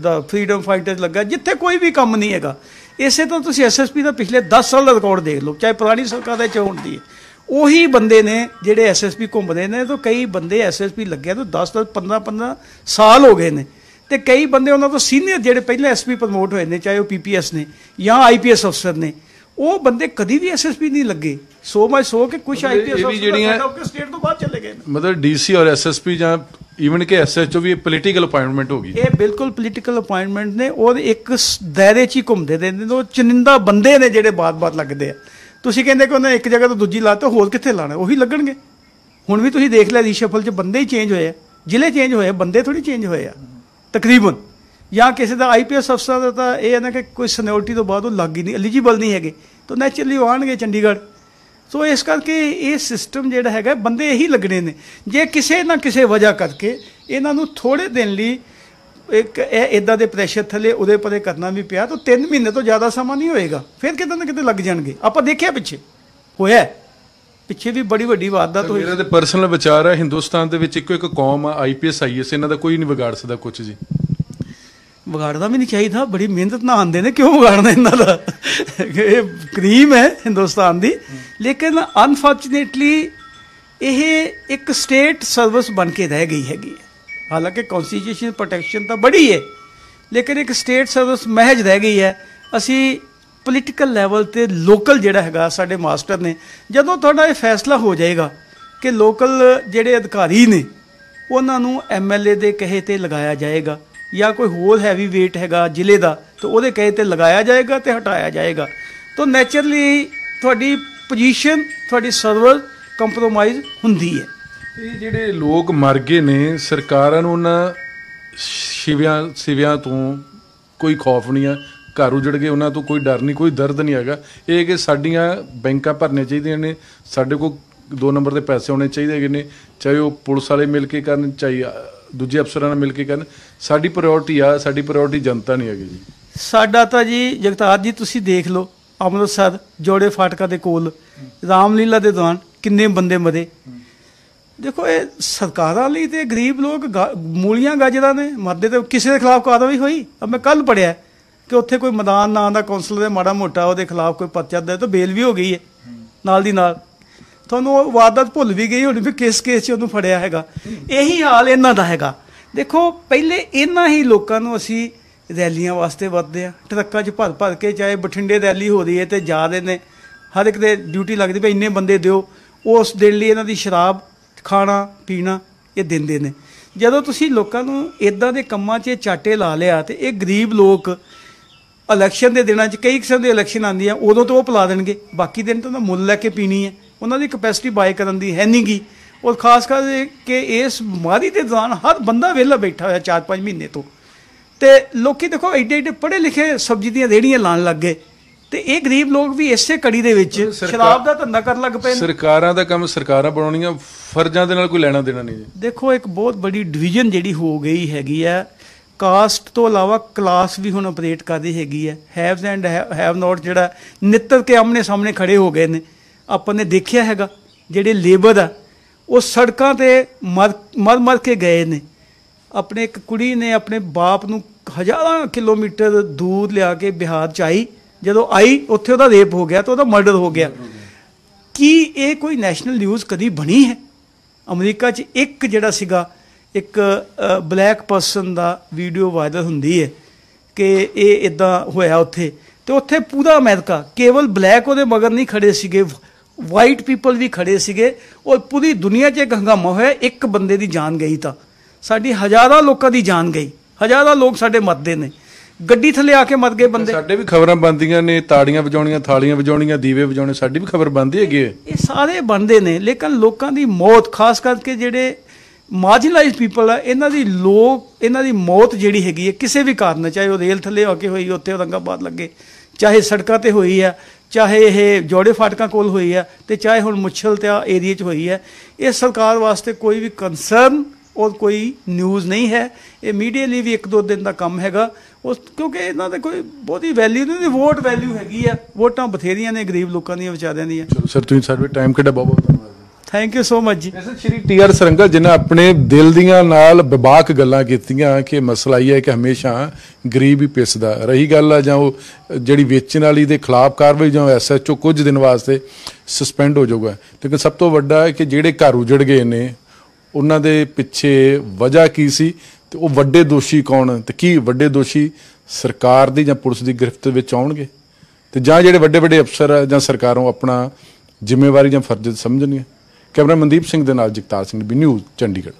ਦਾ ਫਰੀडम ਫਾਈਟਰ ਲੱਗਾ, ਜਿੱਥੇ ਕੋਈ ਵੀ ਕੰਮ ਨਹੀਂ ਹੈਗਾ। ਇਸੇ ਤੋਂ ਤੁਸੀਂ ਐਸਐਸਪੀ ਦਾ ਪਿਛਲੇ 10 ਸਾਲ ਦਾ ਰਿਕਾਰਡ ਦੇਖ ਲਓ, ਚਾਹੇ ਪੁਰਾਣੀ ਸਰਕਾਰ ਦੇ ਚਾਹੇ ਹੁਣ ਦੀ ਹੈ। ਉਹੀ ਬੰਦੇ ਨੇ ਜਿਹੜੇ ਐਸਐਸਪੀ ਘੁੰਮਦੇ ਨੇ, ਤਾਂ ਕਈ ਬੰਦੇ ਐਸਐਸਪੀ ਲੱਗਿਆ ਤਾਂ 10 10 15 15 ਸਾਲ ਹੋ ਗਏ ਨੇ। ਤੇ ਕਈ ਬੰਦੇ ਉਹਨਾਂ ਤੋਂ ਸੀਨੀਅਰ ਜਿਹੜੇ ਪਹਿਲਾਂ ਐਸਪੀ ਪ੍ਰਮੋਟ ਹੋਏ ਨੇ, ਚਾਹੇ ਉਹ ਪੀਪੀਐਸ ਨੇ ਜਾਂ ਆਈਪੀਐਸ ਅਫਸਰ ਨੇ, ਉਹ ਬੰਦੇ ਕਦੀ ਵੀ ਐਸਐਸਪੀ ਨਹੀਂ ਲੱਗੇ। ਸੋ ਮੈਂ ਸੋ ਕਿ ਕੁਝ ਆਈਪੀਐਸ ਵੀ ਜਿਹੜੀਆਂ- ਸਟੇਟ ਤੋਂ ਬਾਹਰ ਚਲੇ ਗਏ ਮਤਲਬ ਡੀਸੀ ਔਰ ਐਸਐਸਪੀ ਜਾਂ ਈਵਨ ਕਿ ਐਸਐਚਓ ਵੀ ਪੋਲੀਟੀਕਲ ਅਪਾਇੰਟਮੈਂਟ ਹੋ ਗਈ। ਇਹ ਬਿਲਕੁਲ ਪੋਲੀਟੀਕਲ ਅਪਾਇੰਟਮੈਂਟ ਨੇ ਔਰ ਇੱਕ ਦਾਇਰੇ 'ਚ ਹੀ ਘੁੰਮਦੇ ਰਹਿੰਦੇ ਨੇ ਉਹ ਚੁਣਿੰਦਾ ਬੰਦੇ ਨੇ ਜਿਹੜੇ ਬਾਤ-ਬਾਤ ਲੱਗਦੇ ਆ। ਤੁਸੀਂ ਕਹਿੰਦੇ ਕਿ ਉਹਨਾਂ ਇੱਕ ਜਗ੍ਹਾ ਤੋਂ ਦੂਜੀ ਲਾਤਾ ਹੋਰ ਕਿੱਥੇ ਲਾਣਾ? ਉਹੀ ਲੱਗਣਗੇ। ਹੁਣ ਵੀ ਤੁਸੀਂ ਦੇਖ ਲਿਆ ਰੀਸ਼ਫਲ 'ਚ ਬੰਦੇ ਹੀ ਚੇਂਜ ਹੋਏ ਆ। ਜ਼ਿਲ੍ਹੇ ਚੇਂਜ ਹੋਏ ਆ ਬੰਦੇ ਥੋੜੀ ਚੇਂਜ ਹੋਏ ਆ ਤਕਰੀਬਨ। ਜਾਂ ਕਿਸੇ ਦਾ ਆਈਪੀਐਸ ਅਫਸਰ ਦਾ ਤਾਂ ਇਹ ਹੈ ਨਾ ਕਿ ਕੋਈ ਸੀਨੀਅਰਿਟੀ ਤੋਂ ਬਾਅਦ ਉਹ ਲੱਗ ਹੀ ਨਹੀਂ ਐਲੀਜੀਬਲ ਨਹੀਂ ਹੈਗੇ। ਤਾਂ ਨੈਚੁਰਲੀ ਉਹ ਆਉਣਗੇ ਚੰਡੀਗੜ੍ਹ। ਸੋ ਇਸ ਕਰਕੇ ਇਹ ਸਿਸਟਮ ਜਿਹੜਾ ਹੈਗਾ ਬੰਦੇ ਇਹੀ ਲੱਗਣੇ ਨੇ। ਜੇ ਕਿਸੇ ਨਾ ਕਿਸੇ ਵਜ੍ਹਾ ਕਰਕੇ ਇਹਨਾਂ ਨੂੰ ਥੋੜੇ ਦਿਨ ਲਈ ਇੱਕ ਇਹ ਇਦਾਂ ਦੇ ਪ੍ਰੈਸ਼ਰ ਥੱਲੇ ਉਹਦੇ ਪਰੇ ਕਰਨਾ ਵੀ ਪਿਆ ਤਾਂ 3 ਮਹੀਨੇ ਤੋਂ ਜ਼ਿਆਦਾ ਸਮਾਂ ਨਹੀਂ ਹੋਏਗਾ। ਫਿਰ ਕਿਤੇ ਨਾ ਕਿਤੇ ਲੱਗ ਜਾਣਗੇ। ਆਪਾਂ ਦੇਖਿਆ ਪਿੱਛੇ। ਹੋਇਆ। ਪਿੱਛੇ ਵੀ ਬੜੀ ਵੱਡੀ ਵਾਰਦਾਤ ਹੋਈ। ਮੇਰਾ ਤੇ ਪਰਸਨਲ ਵਿਚਾਰ ਹੈ ਹਿੰਦੁਸਤਾਨ ਦੇ ਵਿੱਚ ਇੱਕੋ ਇੱਕ ਕੌਮ ਆ ਆਈਪੀਐਸ ਆਈਐਸ ਇਹਨਾਂ ਦਾ ਕੋਈ ਨਹੀਂ ਵਿਗਾੜ ਸਕਦਾ ਕੁਝ ਜੀ। ਵਿਗਾੜਨਾ ਵੀ ਨਹੀਂ ਚਾਹੀਦਾ ਬੜੀ ਮਿਹਨਤ ਨਾਲ ਆਉਂਦੇ ਨੇ ਕਿਉਂ ਵਿਗਾੜਨਾ ਇਹਨਾਂ ਦਾ? ਇਹ ਕਰੀਮ ਹੈ ਹਿੰਦੁਸਤਾਨ ਦੀ। ਲੇਕਿਨ ਅਨਫੋਰਚੂਨੇਟਲੀ ਇਹ ਇੱਕ ਸਟੇਟ ਸਰਵਿਸ ਬਣ ਕੇ ਰਹਿ ਗਈ ਹੈਗੀ ਹੈ। ਹਾਲਾਂਕਿ ਕਨਸਟੀਟਿਊਸ਼ਨ ਪ੍ਰੋਟੈਕਸ਼ਨ ਤਾਂ ਬੜੀ ਹੈ, ਲੇਕਿਨ ਇੱਕ ਸਟੇਟ ਸਰਵਿਸ ਮਹਿਜ ਰਹਿ ਗਈ ਹੈ। ਅਸੀਂ ਪੋਲੀਟੀਕਲ ਲੈਵਲ ਤੇ ਲੋਕਲ ਜਿਹੜਾ ਹੈਗਾ ਸਾਡੇ ਮਾਸਟਰ ਨੇ, ਜਦੋਂ ਤੁਹਾਡਾ ਇਹ ਫੈਸਲਾ ਹੋ ਜਾਏਗਾ ਕਿ ਲੋਕਲ ਜਿਹੜੇ ਅਧਿਕਾਰੀ ਨੇ, ਉਹਨਾਂ ਨੂੰ ਐਮਐਲਏ ਦੇ ਕਹੇ ਤੇ ਲਗਾਇਆ ਜਾਏਗਾ ਜਾਂ ਕੋਈ ਹੋਰ ਹੈਵੀ weight ਹੈਗਾ ਜ਼ਿਲ੍ਹੇ ਦਾ, ਤਾਂ ਉਹਦੇ ਕਹੇ ਤੇ ਲਗਾਇਆ ਜਾਏਗਾ ਤੇ ਹਟਾਇਆ ਜਾਏਗਾ। ਤਾਂ ਨੇਚਰਲੀ ਤੁਹਾਡੀ ਪੋਜੀਸ਼ਨ ਤੁਹਾਡੀ ਸਰਵਰ ਕੰਪਰੋਮਾਈਜ਼ ਹੁੰਦੀ ਹੈ। ਇਹ ਜਿਹੜੇ ਲੋਕ ਮਰ ਗਏ ਨੇ ਸਰਕਾਰਾਂ ਨੂੰ ਉਹਨਾਂ ਸ਼ਿਵਿਆਂ ਸਿਵਿਆਂ ਤੋਂ ਕੋਈ ਖੌਫ ਨਹੀਂ ਆ। ਘਰ ਉਜੜ ਗਏ ਉਹਨਾਂ ਤੋਂ ਕੋਈ ਡਰ ਨਹੀਂ ਕੋਈ ਦਰਦ ਨਹੀਂ ਹੈਗਾ। ਇਹ ਕਿ ਸਾਡੀਆਂ ਬੈਂਕਾਂ ਭਰਨੇ ਚਾਹੀਦੀਆਂ ਨੇ ਸਾਡੇ ਕੋਲ ਦੋ ਨੰਬਰ ਦੇ ਪੈਸੇ ਹੋਣੇ ਚਾਹੀਦੇ ਹੈਗੇ ਨੇ ਚਾਹੇ ਉਹ ਪੁਲਿਸ ਵਾਲੇ ਮਿਲ ਕੇ ਕਰਨ ਚਾਹੇ ਦੂਜੇ ਅਫਸਰਾਂ ਨਾਲ ਮਿਲ ਕੇ ਕਰਨ। ਸਾਡੀ ਪ੍ਰਾਇੋਰਟੀ ਆ ਸਾਡੀ ਪ੍ਰਾਇੋਰਟੀ ਜਨਤਾ ਨਹੀਂ ਹੈਗੀ ਜੀ। ਸਾਡਾ ਤਾਂ ਜੀ ਜਗਤਾਰ ਜੀ ਤੁਸੀਂ ਦੇਖ ਲਓ ਅੰਮ੍ਰਿਤਸਰ, ਜੋੜੇ ਫਾਟਕਾ ਦੇ ਕੋਲ, ਰਾਮਲੀਲਾ ਦੇ ਦੌਰਾਨ ਕਿੰਨੇ ਬੰਦੇ ਮਰੇ? ਦੇਖੋ, ਇਹ ਸਰਕਾਰਾਂ ਲਈ ਤੇ ਗਰੀਬ ਲੋਕ ਗਾ- ਮੂਲੀਆਂ ਗਾਜਰਾਂ ਨੇ ਮਰਦੇ ਤੇ ਕਿਸੇ ਦੇ ਖਿਲਾਫ ਕਾਰਵਾਈ ਹੋਈ? ਮੈਂ ਕੱਲ ਪੜਿਆ ਕਿ ਉੱਥੇ ਕੋਈ ਮੈਦਾਨ ਨਾਂ ਦਾ ਕੌਂਸਲਰ ਦੇ ਮਾੜਾ ਮੋਟਾ, ਉਹਦੇ ਖਿਲਾਫ ਕੋਈ ਪਰਚਾ ਦੇ ਤਾਂ ਬੇਲ ਵੀ ਹੋ ਗਈ ਹੈ, ਨਾਲ ਦੀ ਨਾਲ। ਤੁਹਾਨੂੰ ਉਹ ਵਾਰਦਾਤ ਭੁੱਲ ਵੀ ਗਈ ਹੋਣੀ ਵੀ ਕਿਸ ਕੇਸ 'ਚ ਉਹਨੂੰ ਫੜਿਆ ਹੈਗਾ। ਇਹੀ ਹਾਲ ਇਹਨਾਂ ਦਾ ਹੈਗਾ। ਦੇਖੋ, ਪਹਿਲੇ ਇਹਨਾਂ ਹੀ ਲੋਕਾਂ ਨੂੰ ਅਸੀਂ ਰੈਲੀਆਂ ਵਾਸਤੇ ਵਰਤਦੇ ਆ। ਟਰੱਕਾਂ 'ਚ ਭਰ ਭਰ ਕੇ ਚਾਹੇ ਬਠਿੰਡੇ ਰੈਲੀ ਹੋ ਰਹੀ ਹੈ ਤੇ ਜਾ ਰਹੇ ਨੇ, ਹਰ ਇੱਕ ਦੇ ਡਿਊਟੀ ਲੱਗਦੀ ਵੀ ਇੰਨੇ ਬੰਦੇ ਦਿਓ, ਉਸ ਦਿਨ ਲਈ ਇਹਨਾਂ ਦੀ ਸ਼ਰਾਬ, ਖਾਣਾ, ਪੀਣਾ ਇਹ ਦਿੰਦੇ ਨੇ। ਜਦੋਂ ਤੁਸੀਂ ਲੋਕਾਂ ਨੂੰ ਇਦਾਂ ਦੇ ਕੰਮਾਂ 'ਚ ਚਾਟੇ ਲਾ ਲਿਆ ਤੇ ਇਹ ਗਰੀਬ ਲੋਕ ਇਲੈਕਸ਼ਨ ਦੇ ਦਿਨਾਂ 'ਚ ਕਈ ਕਿਸਮ ਦੇ ਇਲੈਕਸ਼ਨ ਆਉਂਦੀਆਂ, ਉਦੋਂ ਤੋਂ ਉਹ ਪਿਲਾ ਦੇਣਗੇ। ਬਾਕੀ ਦਿਨ ਤਾਂ ਉਹਨਾਂ ਮੁੱਲ ਲੈ ਕੇ ਪੀਣੀ ਹੈ। ਉਹਨਾਂ ਦੀ ਕਪੈਸਿਟੀ ਬਾਏ ਕਰਨ ਦੀ ਹੈ ਨਹੀਂਗੀ ਔਰ ਖਾਸ ਕਰ ਕਿ ਇਸ ਬਿਮਾਰੀ ਦੇ ਦੌਰਾਨ ਹਰ ਬੰਦਾ ਵਿਹਲਾ ਬੈਠਾ ਹੋਇਆ 4-5 ਮਹੀਨੇ ਤੋਂ। ਤੇ ਲੋਕੀ ਦੇਖੋ ਐਡੇ ਐਡੇ ਪੜ੍ਹੇ ਲਿਖੇ ਸਬਜ਼ੀ ਦੀਆਂ ਰੇੜੀਆਂ ਲਾਣ ਲੱਗ ਗਏ। ਤੇ ਇਹ ਗਰੀਬ ਲੋਕ ਵੀ ਇਸੇ ਕੜੀ ਦੇ ਵਿੱਚ ਸ਼ਰਾਬ ਦਾ ਧੰਦਾ ਕਰਨ ਲੱਗ ਪਏ ਸਰਕਾਰਾਂ ਦਾ ਕੰਮ ਸਰਕਾਰਾਂ ਬਣਾਉਣੀਆਂ ਫਰਜ਼ਾਂ ਦੇ ਨਾਲ ਕੋਈ ਲੈਣਾ ਦੇਣਾ ਨਹੀਂ ਦੇਖੋ ਇੱਕ ਬਹੁਤ ਬੜੀ ਡਿਵੀਜ਼ਨ ਜਿਹੜੀ ਹੋ ਗਈ ਹੈਗੀ ਆ। ਕਾਸਟ ਤੋਂ ਇਲਾਵਾ ਕਲਾਸ ਵੀ ਹੁਣ ਆਪਰੇਟ ਕਰਦੀ ਹੈਗੀ ਹੈ ਹੈਵਸ ਐਂਡ ਹੈਵ ਨਾਟ ਜਿਹੜਾ ਨਿੱਤਰ ਕੇ ਆਮਨੇ ਸਾਹਮਣੇ ਖੜੇ ਹੋ ਗਏ ਨੇ। ਆਪਾਂ ਨੇ ਦੇਖਿਆ ਹੈਗਾ ਜਿਹੜੇ ਲੇਬਰ ਆ ਉਹ ਸੜਕਾਂ ਤੇ ਮਰ ਮਰ ਕੇ ਗਏ ਨੇ। ਆਪਣੇ ਇੱਕ ਕੁੜੀ ਨੇ ਆਪਣੇ ਬਾਪ ਨੂੰ ਹਜ਼ਾਰਾਂ ਕਿਲੋਮੀਟਰ ਦੂਰ ਲਿਆ ਕੇ ਬਿਹਾਰ ਚ ਆਈ। ਜਦੋਂ ਆਈ, ਉੱਥੇ ਉਹਦਾ ਰੇਪ ਹੋ ਗਿਆ ਤਾਂ ਉਹਦਾ ਮਰਡਰ ਹੋ ਗਿਆ। ਕੀ ਇਹ ਕੋਈ ਨੈਸ਼ਨਲ ਨਿਊਜ਼ ਕਦੀ ਬਣੀ ਹੈ? ਅਮਰੀਕਾ 'ਚ ਇੱਕ ਜਿਹੜਾ ਸੀਗਾ, ਇੱਕ ਬਲੈਕ ਪਰਸਨ ਦਾ ਵੀਡੀਓ ਵਾਇਰਲ ਹੁੰਦੀ ਹੈ ਕਿ ਇਹ ਇਦਾਂ ਹੋਇਆ ਉੱਥੇ। ਤੇ ਉੱਥੇ ਪੂਰਾ ਅਮਰੀਕਾ, ਕੇਵਲ ਬਲੈਕ ਉਹਦੇ ਮਗਰ ਨਹੀਂ ਖੜੇ ਸੀਗੇ ਵਾਈਟ ਪੀਪਲ ਵੀ ਖੜੇ ਸੀਗੇ। ਔਰ ਪੂਰੀ ਦੁਨੀਆ 'ਚ ਇੱਕ ਹੰਗਾਮਾ ਹੋਇਆ, ਇੱਕ ਬੰਦੇ ਦੀ ਜਾਨ ਗਈ ਤਾਂ। ਸਾਡੀ ਹਜ਼ਾਰਾਂ ਲੋਕਾਂ ਦੀ ਜਾਨ ਗਈ। ਹਜ਼ਾਰਾਂ ਲੋਕ ਸਾਡੇ ਮਰਦੇ ਨੇ। ਗੱਡੀ ਥੱਲੇ ਆ ਕੇ ਮਰ ਗਏ ਬੰਦੇ। ਸਾਡੇ ਵੀ ਖਬਰਾਂ ਬੰਦੀਆਂ ਨੇ ਤਾੜੀਆਂ ਵਜਾਉਣੀਆਂ ਥਾਲੀਆਂ ਵਜਾਉਣੀਆਂ ਦੀਵੇ ਵਜਾਉਣੇ ਸਾਡੀ ਵੀ ਖਬਰ ਬੰਦੀ ਹੈਗੀ ਇਹ ਸਾਰੇ ਬਣਦੇ ਨੇ ਲੇਕਿਨ ਲੋਕਾਂ ਦੀ ਮੌਤ ਖਾਸ ਕਰਕੇ ਜਿਹੜੇ ਮਾਰਜਨਲਾਈਜ਼ ਪੀਪਲ ਆ ਇਹਨਾਂ ਦੀ ਲੋਕ ਇਹਨਾਂ ਦੀ ਮੌਤ ਜਿਹੜੀ ਹੈਗੀ ਹੈ ਕਿਸੇ ਵੀ ਕਾਰਨ ਚਾਹੇ ਉਹ ਰੇਲ ਥੱਲੇ ਆ ਕੇ ਹੋਈ ਉੱਥੇ ਔਰੰਗਾਬਾਦ ਲੱਗੇ ਚਾਹੇ ਸੜਕਾਂ ਤੇ ਹੋਈ ਆ ਚਾਹੇ ਇਹ ਜੋੜੇ ਫਾਟਕਾਂ ਕੋਲ ਹੋਈ ਆ ਤੇ ਚਾਹੇ ਹੁਣ ਮੁੱਛਲ ਤੇ ਆ ਏਰੀਆ 'ਚ ਹੋਈ ਹੈ ਇਹ ਸਰਕਾਰ ਵਾਸਤੇ ਕੋਈ ਵੀ ਕੰਸਰਨ ਔਰ ਕੋਈ ਨਿਊਜ਼ ਨਹੀਂ ਹੈ। ਇਹ ਮੀਡੀਆ ਲਈ ਵੀ ਇੱਕ ਦੋ ਦਿਨ ਦਾ ਕੰਮ ਹੈਗਾ। ਉਸ ਕਿਉਂਕਿ ਇਹਨਾਂ ਦੇ ਕੋਈ ਬਹੁਤੀ ਵੈਲਿਊ ਨਹੀਂ ਦੀ ਵੋਟ ਵੈਲਿਊ ਹੈਗੀ ਆ। ਵੋਟਾਂ ਬਥੇਰੀਆਂ ਨੇ ਗਰੀਬ ਲੋਕਾਂ ਦੀਆਂ ਵਿਚਾਰਿਆਂ ਦੀਆਂ। ਚਲੋ ਸਰ ਤੁਸੀਂ ਸਾਡੇ ਟਾਈਮ ਕੱਢਿਆ ਬਹੁਤ ਬਹੁਤ ਧੰਨਵਾਦ ਥੈਂਕ ਯੂ ਸੋ ਮਚ ਜੀ। ਵੈਸੇ ਸ਼੍ਰੀ ਟੀ ਆਰ ਸਰੰਗਲ ਜਿਨ੍ਹਾਂ ਆਪਣੇ ਦਿਲ ਦੀਆਂ ਨਾਲ ਵਿਵਾਕ ਗੱਲਾਂ ਕੀਤੀਆਂ ਕਿ ਮਸਲਾ ਇਹ ਹੈ ਕਿ ਹਮੇਸ਼ਾ ਗਰੀਬ ਹੀ ਪਿਸਦਾ। ਰਹੀ ਗੱਲ ਆ ਜਾਂ ਉਹ ਜਿਹੜੀ ਵੇਚਣ ਵਾਲੀ ਦੇ ਖਿਲਾਫ ਕਾਰਵਾਈ ਜਾਂ ਐਸਐਚਓ ਕੁਝ ਦਿਨ ਵਾਸਤੇ ਸਸਪੈਂਡ ਹੋ ਜਾਊਗਾ। ਲੇਕਿਨ ਸਭ ਤੋਂ ਵੱਡਾ ਹੈ ਕਿ ਜਿਹੜੇ ਘਰ ਉਜੜ ਗਏ ਨੇ ਉਹਨਾਂ ਦੇ ਪਿੱਛੇ ਵਜ੍ਹਾ ਕੀ ਸੀ ਤੇ ਉਹ ਵੱਡੇ ਦੋਸ਼ੀ ਕੌਣ? ਤੇ ਕੀ ਵੱਡੇ ਦੋਸ਼ੀ ਸਰਕਾਰ ਦੀ ਜਾਂ ਪੁਲਿਸ ਦੀ ਗ੍ਰਿਫਤ ਵਿੱਚ ਆਉਣਗੇ? ਤੇ ਜਾਂ ਜਿਹੜੇ ਵੱਡੇ ਵੱਡੇ ਅਫਸਰ ਜਾਂ ਸਰਕਾਰੋਂ ਆਪਣਾ ਜ਼ਿੰਮੇਵਾਰੀ ਜਾਂ ਫਰਜ਼ ਸਮਝਣਗੇ? ਕੈਮਰਾ ਮਨਦੀਪ ਸਿੰਘ ਦੇ ਨਾਲ ਜਗਤਾਰ ਸਿੰਘ ਬੀ ਨਿਊਜ਼ ਚੰਡੀਗੜ੍ਹ।